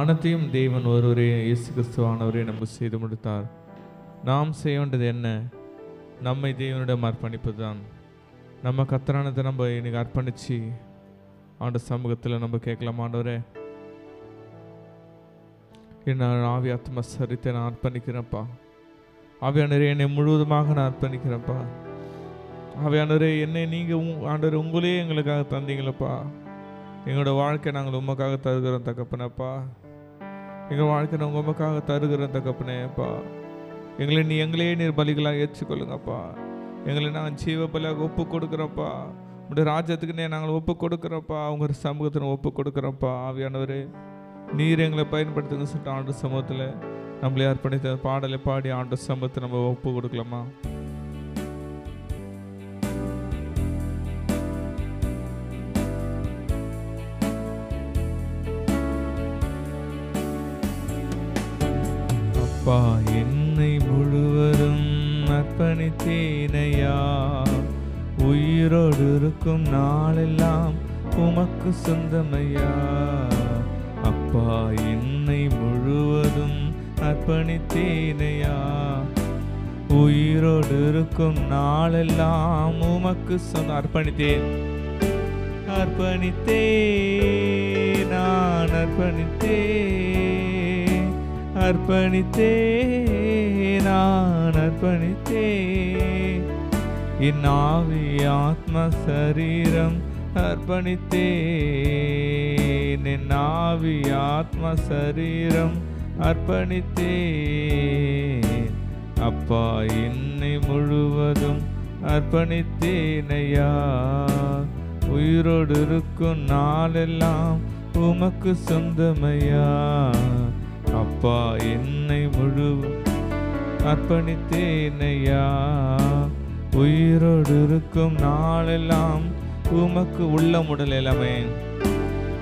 அனைத்தையும் தேவன் ஒருவரே இயேசு கிறிஸ்துவானவரே நமக்கு செய்து முடித்தார். நாம் செய்ய வேண்டியது என்ன? நம்மை தேவனிடம் அர்ப்பணிப்பு தான் நம்ம கத்தரானதை நம்ம இன்னைக்கு அர்ப்பணித்து ஆண்டு சமூகத்தில் நம்ம கேட்கலாம் ஆண்டவரே. என்ன ஆவி ஆத்ம சரித்தை நான் அர்ப்பணிக்கிறேன்ப்பா. ஆவியானரே என்னை முழுவதுமாக நான் அர்ப்பணிக்கிறேன்ப்பா. ஆவியானரே என்னை நீங்கள் உங் ஆண்டவர் உங்களே எங்களுக்காக தந்தீங்களப்பா. எங்களோட வாழ்க்கை நாங்கள் உமக்காக தருகிறோம் தகப்பனப்பா. எங்கள் வாழ்க்கை நாங்கள் உமக்காக தருகிறோம் தகப்பனேப்பா. எங்களை நீ எங்களையே நீர் பலிகளாக ஏற்றுக்கொள்ளுங்கப்பா. எங்களை நாங்கள் ஜீவ பலியாக ஒப்பு கொடுக்குறோப்பா உடைய ராஜ்யத்துக்கு நீ நாங்கள் ஒப்பு கொடுக்குறோப்பா அவங்க சமூகத்தில் ஒப்பு கொடுக்குறோப்பா ஆவியானவரே. நீர் எங்களை பயன்படுத்துங்க சொல்லிட்டு ஆண்டு சமூகத்தில் நம்மளே அர்ப்பணித்த பாடலை பாடி ஆண்டு சமூகத்தை நம்ம ஒப்பு கொடுக்கலாமா அப்பா என் அர்ப்பணித்தேனையா உயிரோடு இருக்கும் நாளெல்லாம் உமக்கு சொந்தமையா? அப்பா என்னை முழுவதும் அர்ப்பணித்தேனையா? உயிரோடு இருக்கும் நாளெல்லாம் உமக்கு சொந்த அர்ப்பணித்தேன். அர்ப்பணித்தே நான் அர்ப்பணித்தே அர்ப்பணித்தே நான் அர்ப்பணித்தே என் ஆவி ஆத்ம சரீரம் அர்ப்பணித்தே என் ஆவி ஆத்ம சரீரம் அர்ப்பணித்தேன். அப்பா என்னை முழுவதும் அர்ப்பணித்தேனையா உயிரோடு இருக்கும் நாளெல்லாம் உமக்கு சொந்தமையா அப்பா என்னை முழு அர்ப்பணித்தேனையா? உயிரோடு இருக்கும் நாளெல்லாம் உமக்கு உள்ளமுடல் எல்லாமே.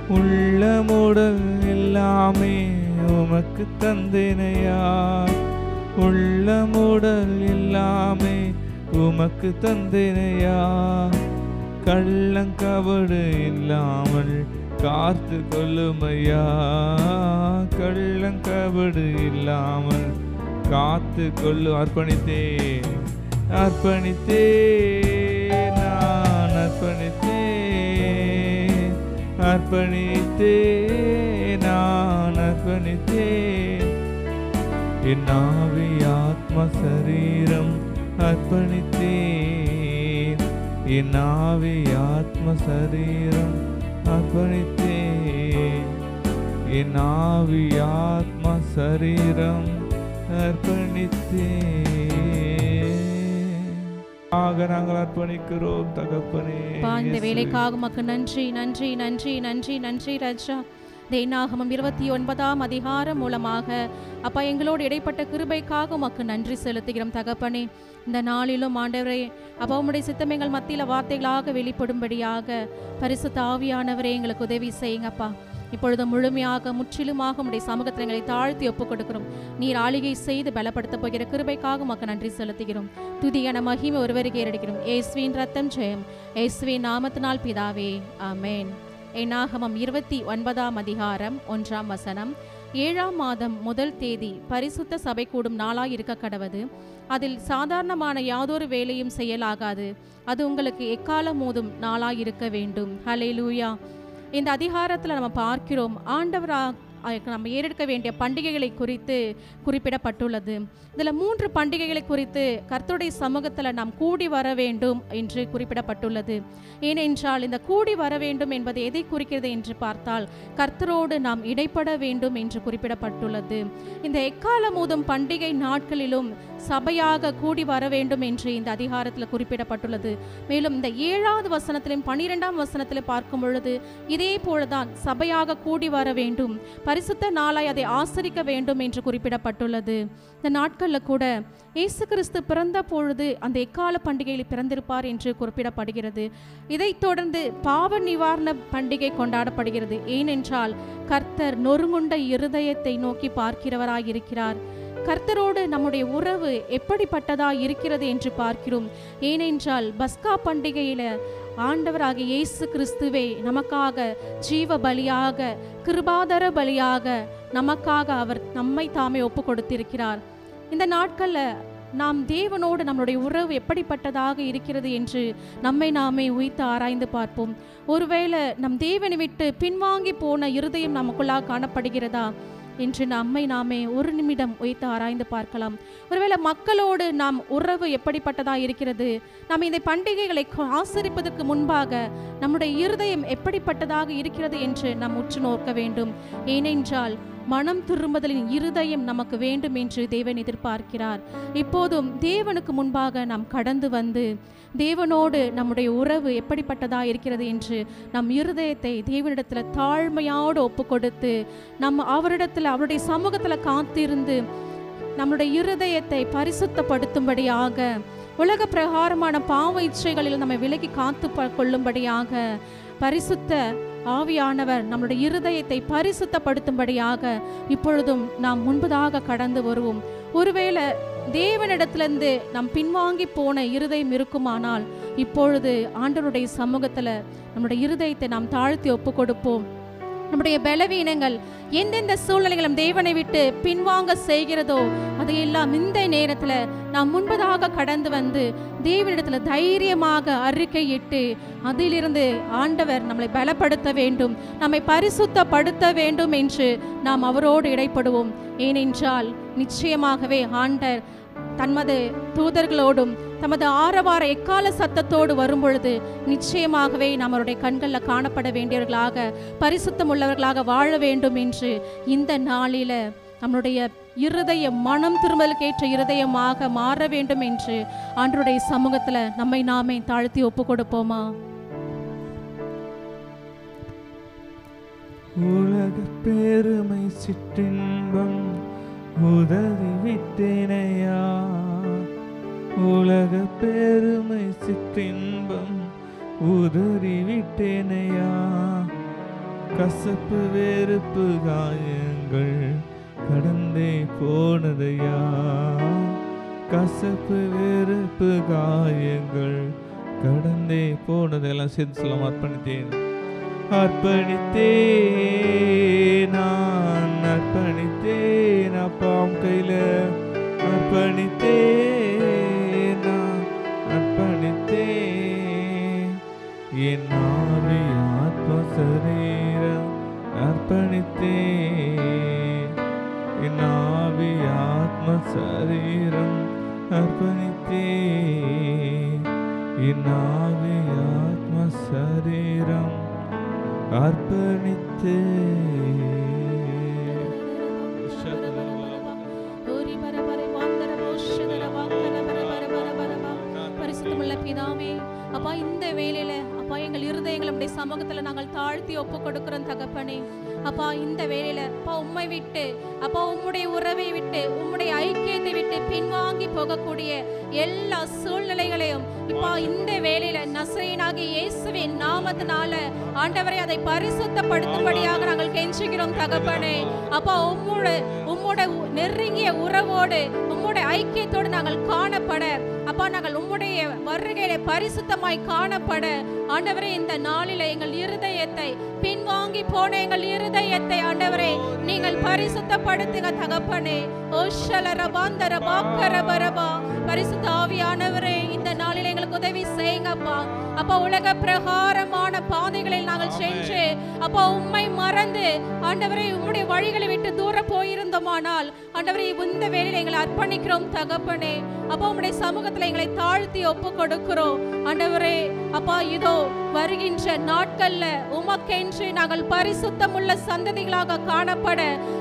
உள்ளமுடல் எல்லாமே உமக்கு தந்தேனையா? உள்ள முடல் எல்லாமே உமக்கு தந்தேனையா? கள்ளங்கவடு இல்லாமல் காத்து கொள்ளுமையா கள்ளங்கவடு இல்லாமல் காத்து கொள்ளு அர்ப்பணித்தே அர்ப்பணித்தே நான் அர்ப்பணித்தே அர்ப்பணித்தே நான் அர்ப்பணித்தே என் ஆவி ஆத்ம சரீரம் அர்ப்பணித்தேன். என் ஆவி ஆத்ம சரீரம் அர்ப்பணித்தேன். என் ஆவி ஆத்ம சரீரம் அர்ப்பணித்தேன். நாங்கள் அர்ப்பணிக்கிறோம் தகப்பனே இந்த. வேலைக்காக உமக்கு நன்றி நன்றி நன்றி நன்றி நன்றி ராஜா. தேனாகமம் இருபத்தி ஒன்பதாம் அதிகாரம் மூலமாக அப்பா எங்களோடு இடைப்பட்ட கிருபைக்காக உமக்கு நன்றி செலுத்துகிறோம் தகப்பனே. இந்த நாளிலும் ஆண்டவரே அப்பா உம்முடைய சித்தம் எங்கள் மத்தியில் வார்த்தைகளாக வெளிப்படும்படியாக பரிசுத்த ஆவியானவரே எங்களுக்கு உதவி செய்யுங்கப்பா. இப்பொழுது முழுமையாக முற்றிலுமாக உடைய சமூகத்தில் எங்களை தாழ்த்தி ஒப்புக் கொடுக்கிறோம் நீர் ஆளிகை செய்து பலப்படுத்த போகிற கிருபைக்காக உமக்கு நன்றி செலுத்துகிறோம். துதியான மகிமை ஒருவருக்கு ஏறெடுக்கிறோம் ஏஸ்வின் ரத்தம் ஜெயம். ஏஸ்வின் நாமத்தினால் பிதாவே என் ஆகமம் இருபத்தி ஒன்பதாம் அதிகாரம் ஒன்றாம் வசனம். ஏழாம் மாதம் முதல் தேதி பரிசுத்த சபை கூடும் நாளாக இருக்க கடவது. அதில் சாதாரணமான யாதொரு வேலையும் செயலாகாது அது உங்களுக்கு எக்காலம் மோதும் நாளாக இருக்க வேண்டும். ஹalleluya. இந்த அதிகாரத்தில் நம்ம பார்க்கிறோம் ஆண்டவராக நம்ம ஏறெடுக்க வேண்டிய பண்டிகைகளை குறித்து குறிப்பிடப்பட்டுள்ளது. இதில் மூன்று பண்டிகைகளை குறித்து கர்த்தருடைய சமூகத்தில் நாம் கூடி வர வேண்டும் என்று குறிப்பிடப்பட்டுள்ளது. ஏனென்றால் இந்த கூடி வர வேண்டும் என்பது எதை குறிக்கிறது என்று பார்த்தால் கர்த்தரோடு நாம் இடைப்பட வேண்டும் என்று குறிப்பிடப்பட்டுள்ளது. இந்த எக்கால மூதும் பண்டிகை நாட்களிலும் சபையாக கூடி வர வேண்டும் என்று இந்த அதிகாரத்தில் குறிப்பிடப்பட்டுள்ளது. மேலும் இந்த ஏழாவது வசனத்திலும் பனிரெண்டாம் வசனத்தில் பார்க்கும் பொழுது இதே போலதான் சபையாக கூடி வர வேண்டும் பரிசுத்த நாளாய் அதை ஆசரிக்க வேண்டும் என்று குறிப்பிடப்பட்டுள்ளது. இந்த நாட்களில் கூட இயேசு கிறிஸ்து பிறந்த பொழுது அந்த எக்கால பண்டிகையில் பிறந்திருப்பார் என்று குறிப்பிடப்படுகிறது. இதைத் தொடர்ந்து பாவ நிவாரண பண்டிகை கொண்டாடப்படுகிறது. ஏனென்றால் கர்த்தர் நொறுங்குண்ட இருதயத்தை நோக்கி பார்க்கிறவராயிருக்கிறார். கர்த்தரோடு நம்முடைய உறவு எப்படிப்பட்டதா இருக்கிறது என்று பார்க்கிறோம். ஏனென்றால் பஸ்கா பண்டிகையில ஆண்டவராக இயேசு கிறிஸ்துவே நமக்காக ஜீவ பலியாக கிருபாதர பலியாக நமக்காக அவர் நம்மை தாமே ஒப்பு கொடுத்திருக்கிறார் இந்த நாட்களில் நாம் தேவனோடு நம்மளுடைய உறவு எப்படிப்பட்டதாக இருக்கிறது என்று நம்மை நாமே உயித்து ஆராய்ந்து பார்ப்போம். ஒருவேளை நம் தேவனை விட்டு பின்வாங்கி போன இருதயம் நமக்குள்ளாக காணப்படுகிறதா? என்று நம்மை நாமே ஒரு நிமிடம் உயர்த்து ஆராய்ந்து பார்க்கலாம். ஒருவேளை மக்களோடு நாம் உறவு எப்படிப்பட்டதாக இருக்கிறது? நாம் இந்த பண்டிகைகளை ஆசரிப்பதற்கு முன்பாக நம்முடைய இருதயம் எப்படிப்பட்டதாக இருக்கிறது என்று நாம் உற்று நோக்க வேண்டும். ஏனென்றால் மனம் திரும்புதலின் இருதயம் நமக்கு வேண்டும் என்று தேவன் எதிர்பார்க்கிறார். இப்போதும் தேவனுக்கு முன்பாக நாம் கடந்து வந்து தேவனோடு நம்முடைய உறவு எப்படிப்பட்டதாக இருக்கிறது என்று நம் இருதயத்தை தேவனிடத்தில் தாழ்மையோடு ஒப்பு கொடுத்து நம்ம அவரிடத்தில் அவருடைய சமூகத்தில் காத்திருந்து நம்முடைய இருதயத்தை பரிசுத்தப்படுத்தும்படியாக உலக பிரகாரமான பாவ இச்சைகளில் நம்மை விலகி காத்து கொள்ளும்படியாக பரிசுத்த ஆவியானவர் நம்முடைய இருதயத்தை பரிசுத்தப்படுத்தும்படியாக இப்பொழுதும் நாம் முன்பதாக கடந்து வருவோம். ஒருவேளை தேவனிடத்திலிருந்து நாம் பின்வாங்கி போன இருதயம் இருக்குமானால் இப்பொழுது ஆண்டவருடைய சமூகத்தில் நம்முடைய இருதயத்தை நாம் தாழ்த்தி ஒப்பு கொடுப்போம் நம்முடைய பலவீனங்கள் எந்தெந்த சூழ்நிலைகளும் தேவனை விட்டு பின்வாங்க செய்கிறதோ அதையெல்லாம் இந்த நேரத்தில் நாம் முன்பதாக கடந்து வந்து தேவனிடத்தில் தைரியமாக அறிக்கையிட்டு அதிலிருந்து ஆண்டவர் நம்மளை பலப்படுத்த வேண்டும் நம்மை பரிசுத்தப்படுத்த வேண்டும் என்று நாம் அவரோடு இடைப்படுவோம். ஏனென்றால் நிச்சயமாகவே ஆண்டர் தன்மது தூதர்களோடும் தமது ஆரவார எக்கால சத்தத்தோடு வரும்பொழுது நிச்சயமாகவே நம்மளுடைய கண்களில் காணப்பட வேண்டியவர்களாக பரிசுத்தம் உள்ளவர்களாக வாழ வேண்டும் என்று இந்த நாளில நம்மளுடைய இருதயம் மனம் திரும்பலுக்கேற்ற இருதயமாக மாற வேண்டும் என்று ஆண்டருடைய சமூகத்தில் நம்மை நாமே தாழ்த்தி ஒப்பு கொடுப்போமா உலக பெருமை சிற்றின்பம் உதவி விட்டேனையா உலக பெருமை சிற்றின்பம் உதறி விட்டேனையா கசப்பு வெறுப்பு காயங்கள் கடந்தே போனதையா? கசப்பு வெறுப்பு காயங்கள் கடந்தே போனதெல்லாம் சேர்ந்து சொல்ல அர்ப்பணித்தேன் அர்ப்பணித்தே நான் அர்ப்பணித்தேன். அப்பாம் கையில அர்ப்பணித்தே நான் அர்ப்பணித்தேன். என் ஆவி ஆத்ம சரீரம் அர்ப்பணித்தேன். என் ஆவி ஆத்ம சரீரம் அர்ப்பணித்தேன். என் ஆவி ஆத்ம சரீரம் அர்ப்பணித்தே பரிசுத்தமுள்ள பிதாவே அப்பா இந்த வேலையில அப்பா எங்கள் இருதயங்களை உடைய சமூகத்தில் நாங்கள் தாழ்த்தி ஒப்பு கொடுக்கிறோம் தகப்பனே. அப்பா இந்த வேலையில அப்பா உம்மை விட்டு அப்பா உம்முடைய உறவை விட்டு உம்முடைய ஐக்கியத்தை விட்டு பின்வாங்கி போகக்கூடிய எல்லா சூழ்நிலைகளையும் இப்பா இந்த வேலையில நசரேனாகிய இயேசுவின் நாமத்தினால ஆண்டவரை அதை பரிசுத்தப்படுத்தும்படியாக நாங்கள் கெஞ்சுகிறோம் தகப்பனே. அப்பா உம்மோட உம்மோட உ- நெருங்கிய உறவோடு உம்முடைய ஐக்கியத்தோடு நாங்கள் காணப்பட அப்பா நாங்கள் உம்முடைய வருகையில பரிசுத்தமாய் காணப்பட. ஆண்டவரே இந்த நாளில எங்கள் இருதயத்தை பின்வாங்கி போன எங்கள் இருதயத்தை ஆண்டவரே நீங்கள் பரிசுத்தப்படுத்துங்க தகப்பனே. ஓஷல ரபாந்தர பாக்கர பரபா பரிசுத்த ஆவியானவரே இந்த நாளில எங்களுக்கு உதவி செய்யுங்கப்பா. அப்பா உலக பிரகாரமான பாதைகளில் நாங்கள் சென்று அப்பா உம்மை மறந்து ஆண்டவரே உம்முடைய வழிகளை விட்டு தூர போயிருந்தோமானால் ஆண்டவரே இந்த வேலையில் எங்களை அர்ப்பணிக்கிறோம் தகப்பனே. அப்பா உம்முடைய சமூகத்தில் எங்களை தாழ்த்தி ஒப்பு கொடுக்கிறோம். ஆண்டவரே அப்பா இதோ வருகின்ற நாட்கள்ல உமக்கென்று நாங்கள் பரிசுத்தமுள்ள சந்ததிகளாக காணப்பட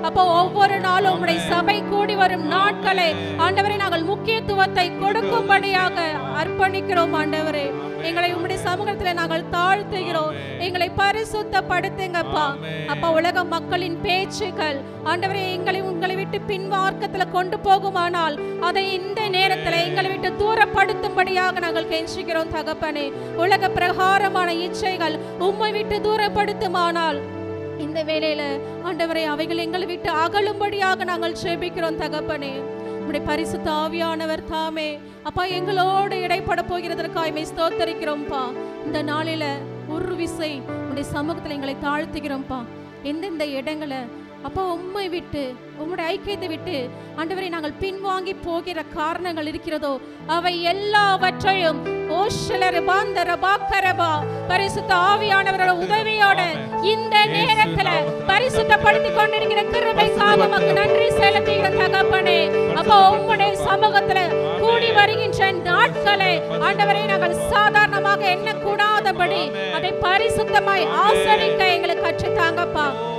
அப்போ ஒவ்வொரு நாளும் உம்முடைய சபை கூடி வரும் நாட்களை ஆண்டவரை நாங்கள் முக்கியத்துவத்தை கொடுக்கும்படியாக அர்ப்பணிக்கிறோம் ஆண்டவரே. எங்களை உம்முடைய சமூகத்தில் நாங்கள் தாழ்த்துகிறோம். எங்களை பரிசுத்தப்படுத்துங்கப்பா. அப்பா உலக மக்களின் பேச்சுக்கள். ஆண்டவரே எங்களை உங்களை விட்டு பின்வார்க்கத்துல கொண்டு போகுமானால் அதை இந்த நேரத்தில் எங்களை விட்டு தூரப்படுத்தும்படியாக நாங்கள் கெஞ்சுகிறோம் தகப்பனே. உலக பிரகாரமான இச்சைகள் உம்மை விட்டு தூரப்படுத்துமானால் இந்த வேளையில ஆண்டவரை அவைகள் எங்களை விட்டு அகலும்படியாக நாங்கள் ஜெபிக்கிறோம் தகப்பனே. உடைய பரிசுத்த ஆவியானவர் தாமே. அப்பா எங்களோடு இடைப்பட போகிறதற்காக மை ஸ்தோத்தரிக்கிறோம்ப்பா இந்த நாளில ஒரு விசை உடைய சமூகத்தில் எங்களை தாழ்த்துகிறோம்ப்பா எந்தெந்த இடங்களை அப்பா உம்மை விட்டு உம்முடைய ஐக்கியத்தை விட்டு ஆண்டவரை நாங்கள் பின்வாங்கி போகிற காரணங்கள் இருக்கிறதோ அவை எல்லாவற்றையும் பரிசுத்த ஆவியானவரோட உதவியோட இந்த நேரத்துல பரிசுத்தப்படுத்தி கொண்டிருக்கிற கிருபைக்காக உமக்கு நன்றி செலுத்துகிற தகப்பனே. அப்போ உம்முடைய சமூகத்துல கூடி வருகின்ற நாட்களை ஆண்டவரை நாங்கள் சாதாரணமாக எண்ணக்கூடாதபடி அதை பரிசுத்தமாய் ஆசரிக்க எங்களுக்கு கற்றுத்தாங்கப்பா.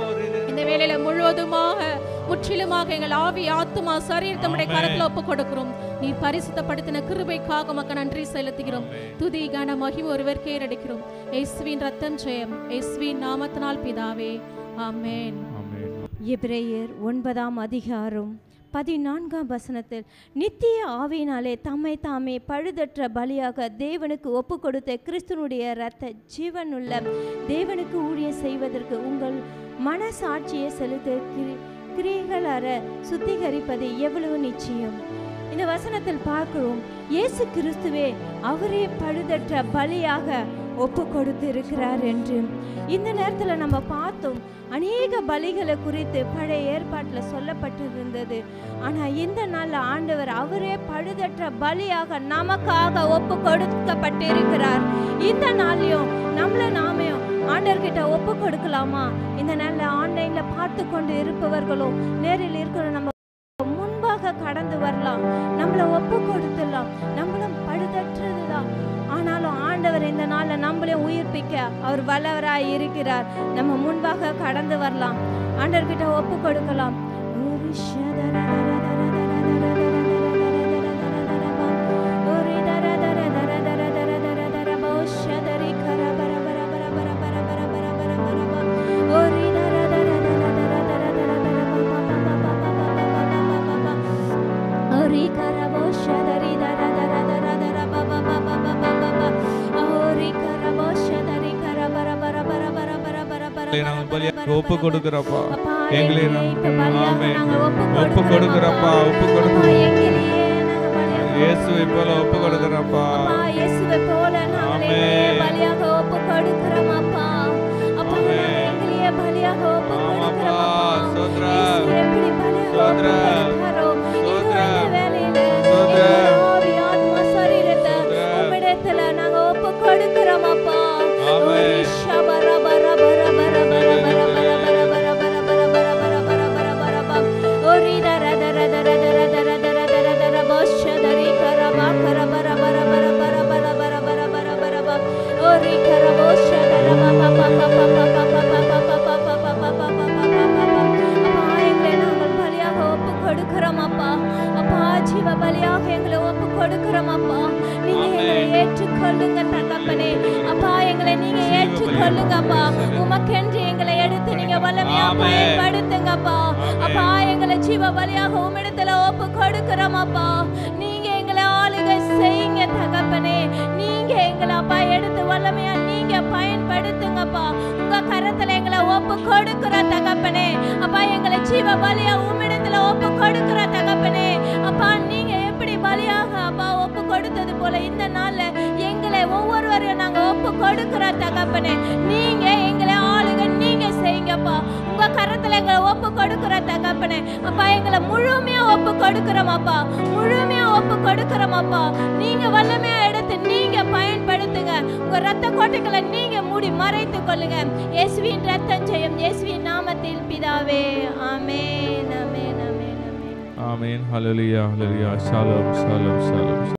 இந்த வேளையில முழுவதுமாக முற்றிலுமாக எங்கள் ஆவி ஆத்துமா சரீரத்தை உம்முடைய கரத்துல ஒப்பு கொடுக்கிறோம். நீ பரிசுத்தப்படுத்தின கிருபைக்காக உமக்கு நன்றி செலுத்துகிறோம். துதி கன மகிமை ஒருவருக்கே எடுக்கிறோம் இயேசுவின் ரத்தம் ஜெயம். இயேசுவின் நாமத்தினால் பிதாவே. ஆமென். ஆமென். எபிரேயர் ஒன்பதாம் அதிகாரம். பதினான்காம் வசனத்தில் நித்திய ஆவியினாலே தம்மை தாமே பழுதற்ற பலியாக தேவனுக்கு ஒப்பு கொடுத்த கிறிஸ்துனுடைய இரத்த ஜீவனுள்ள தேவனுக்கு ஊழியம் செய்வதற்கு உங்கள் மனசாட்சியை செலுத்த கிரி கிரிகள் அற சுத்திகரிப்பது எவ்வளவு நிச்சயம்? இந்த வசனத்தில் பார்க்கிறோம் இயேசு கிறிஸ்துவே அவரே பழுதற்ற பலியாக ஒப்பு கொடுத்து இருக்கிறார் என்று இந்த நேரத்தில் நம்ம பார்த்தோம் அநேக பலிகளை குறித்து பழைய ஏற்பாட்டில் சொல்லப்பட்டிருந்தது. ஆனால் இந்த நாளில் ஆண்டவர் அவரே பழுதற்ற பலியாக நமக்காக ஒப்பு கொடுக்கப்பட்டிருக்கிறார் இந்த நாளையும் நம்மள நாமையும் ஆண்டவர்கிட்ட ஒப்பு கொடுக்கலாமா இந்த நாளில் ஆன்லைனில் பார்த்து கொண்டு இருப்பவர்களும் நேரில் இருக்கிற நம்ம முன்பாக கடந்து வரலாம். நம்மளை ஒப்பு ஆண்டவர் இந்த நாளில் நம்மளே உயிர்ப்பிக்க அவர் வல்லவராய் இருக்கிறார். நம்ம முன்பாக கடந்து வரலாம். ஆண்டவர்கிட்ட ஒப்பு கொடுக்கலாம். எங்களை நாங்கள் பலியாக ஒப்பு கொடுக்கிறப்பா எங்களை ஆமே ஒப்பு கொடுக்கிறப்பா ஒப்பு கொடுக்கிறோம் இயேசுவை போல ஒப்பு கொடுக்கிறப்பா இயேசுவை போல நாங்களே பலியாக ஒப்பு அப்பா உமக்கென்று எங்களை எடுத்து நீங்க வல்லமையா. பயன்படுத்துங்கப்பா அப்பா எங்களை ஜீவ பலியாக உம்மிடத்துல ஒப்பு கொடுக்கிறோம் அப்பா நீங்க எங்களை ஆளுகை செய்யுங்க அப்பா எடுத்து வல்லமையா நீங்க பயன்படுத்துங்கப்பா. உங்க கரத்துல எங்களை ஒப்பு கொடுக்கிற தகப்பனே. அப்பா எங்களை ஜீவ பலியா உம்மிடத்துல ஒப்பு கொடுக்கிற தகப்பனே. அப்பா நீங்க எப்படி பலியாக அப்பா ஒப்பு கொடுத்தது போல இந்த நாள்ல எங்களை ஒவ்வொருவரையும் நாங்க ஒப்பு கொடுக்கிற தகப்பனே. நீங்க எங்களை ஆளுக நீங்க செய்யுங்கப்பா. உங்க கரத்துல எங்களை ஒப்பு கொடுக்கிற தகப்பனே. அப்பா எங்களை முழுமையா ஒப்பு கொடுக்கிறோம் அப்பா. முழுமையா ஒப்பு கொடுக்கிறோம் அப்பா. நீங்க வல்லமையா எடுத்து நீங்க பயன்படுத்த உங்க ரத்த கோட்டைகளை நீங்க மூடி மறைத்து கொள்ளுங்க. இயேசுவின் ரத்தம் ஜெயம் இயேசுவின் நாமத்தில் பிதாவே. Amen amen amen amen. Hallelujah ஹalleluya ஹalleluya ஷாலோம் ஷாலோம் ஷாலோம்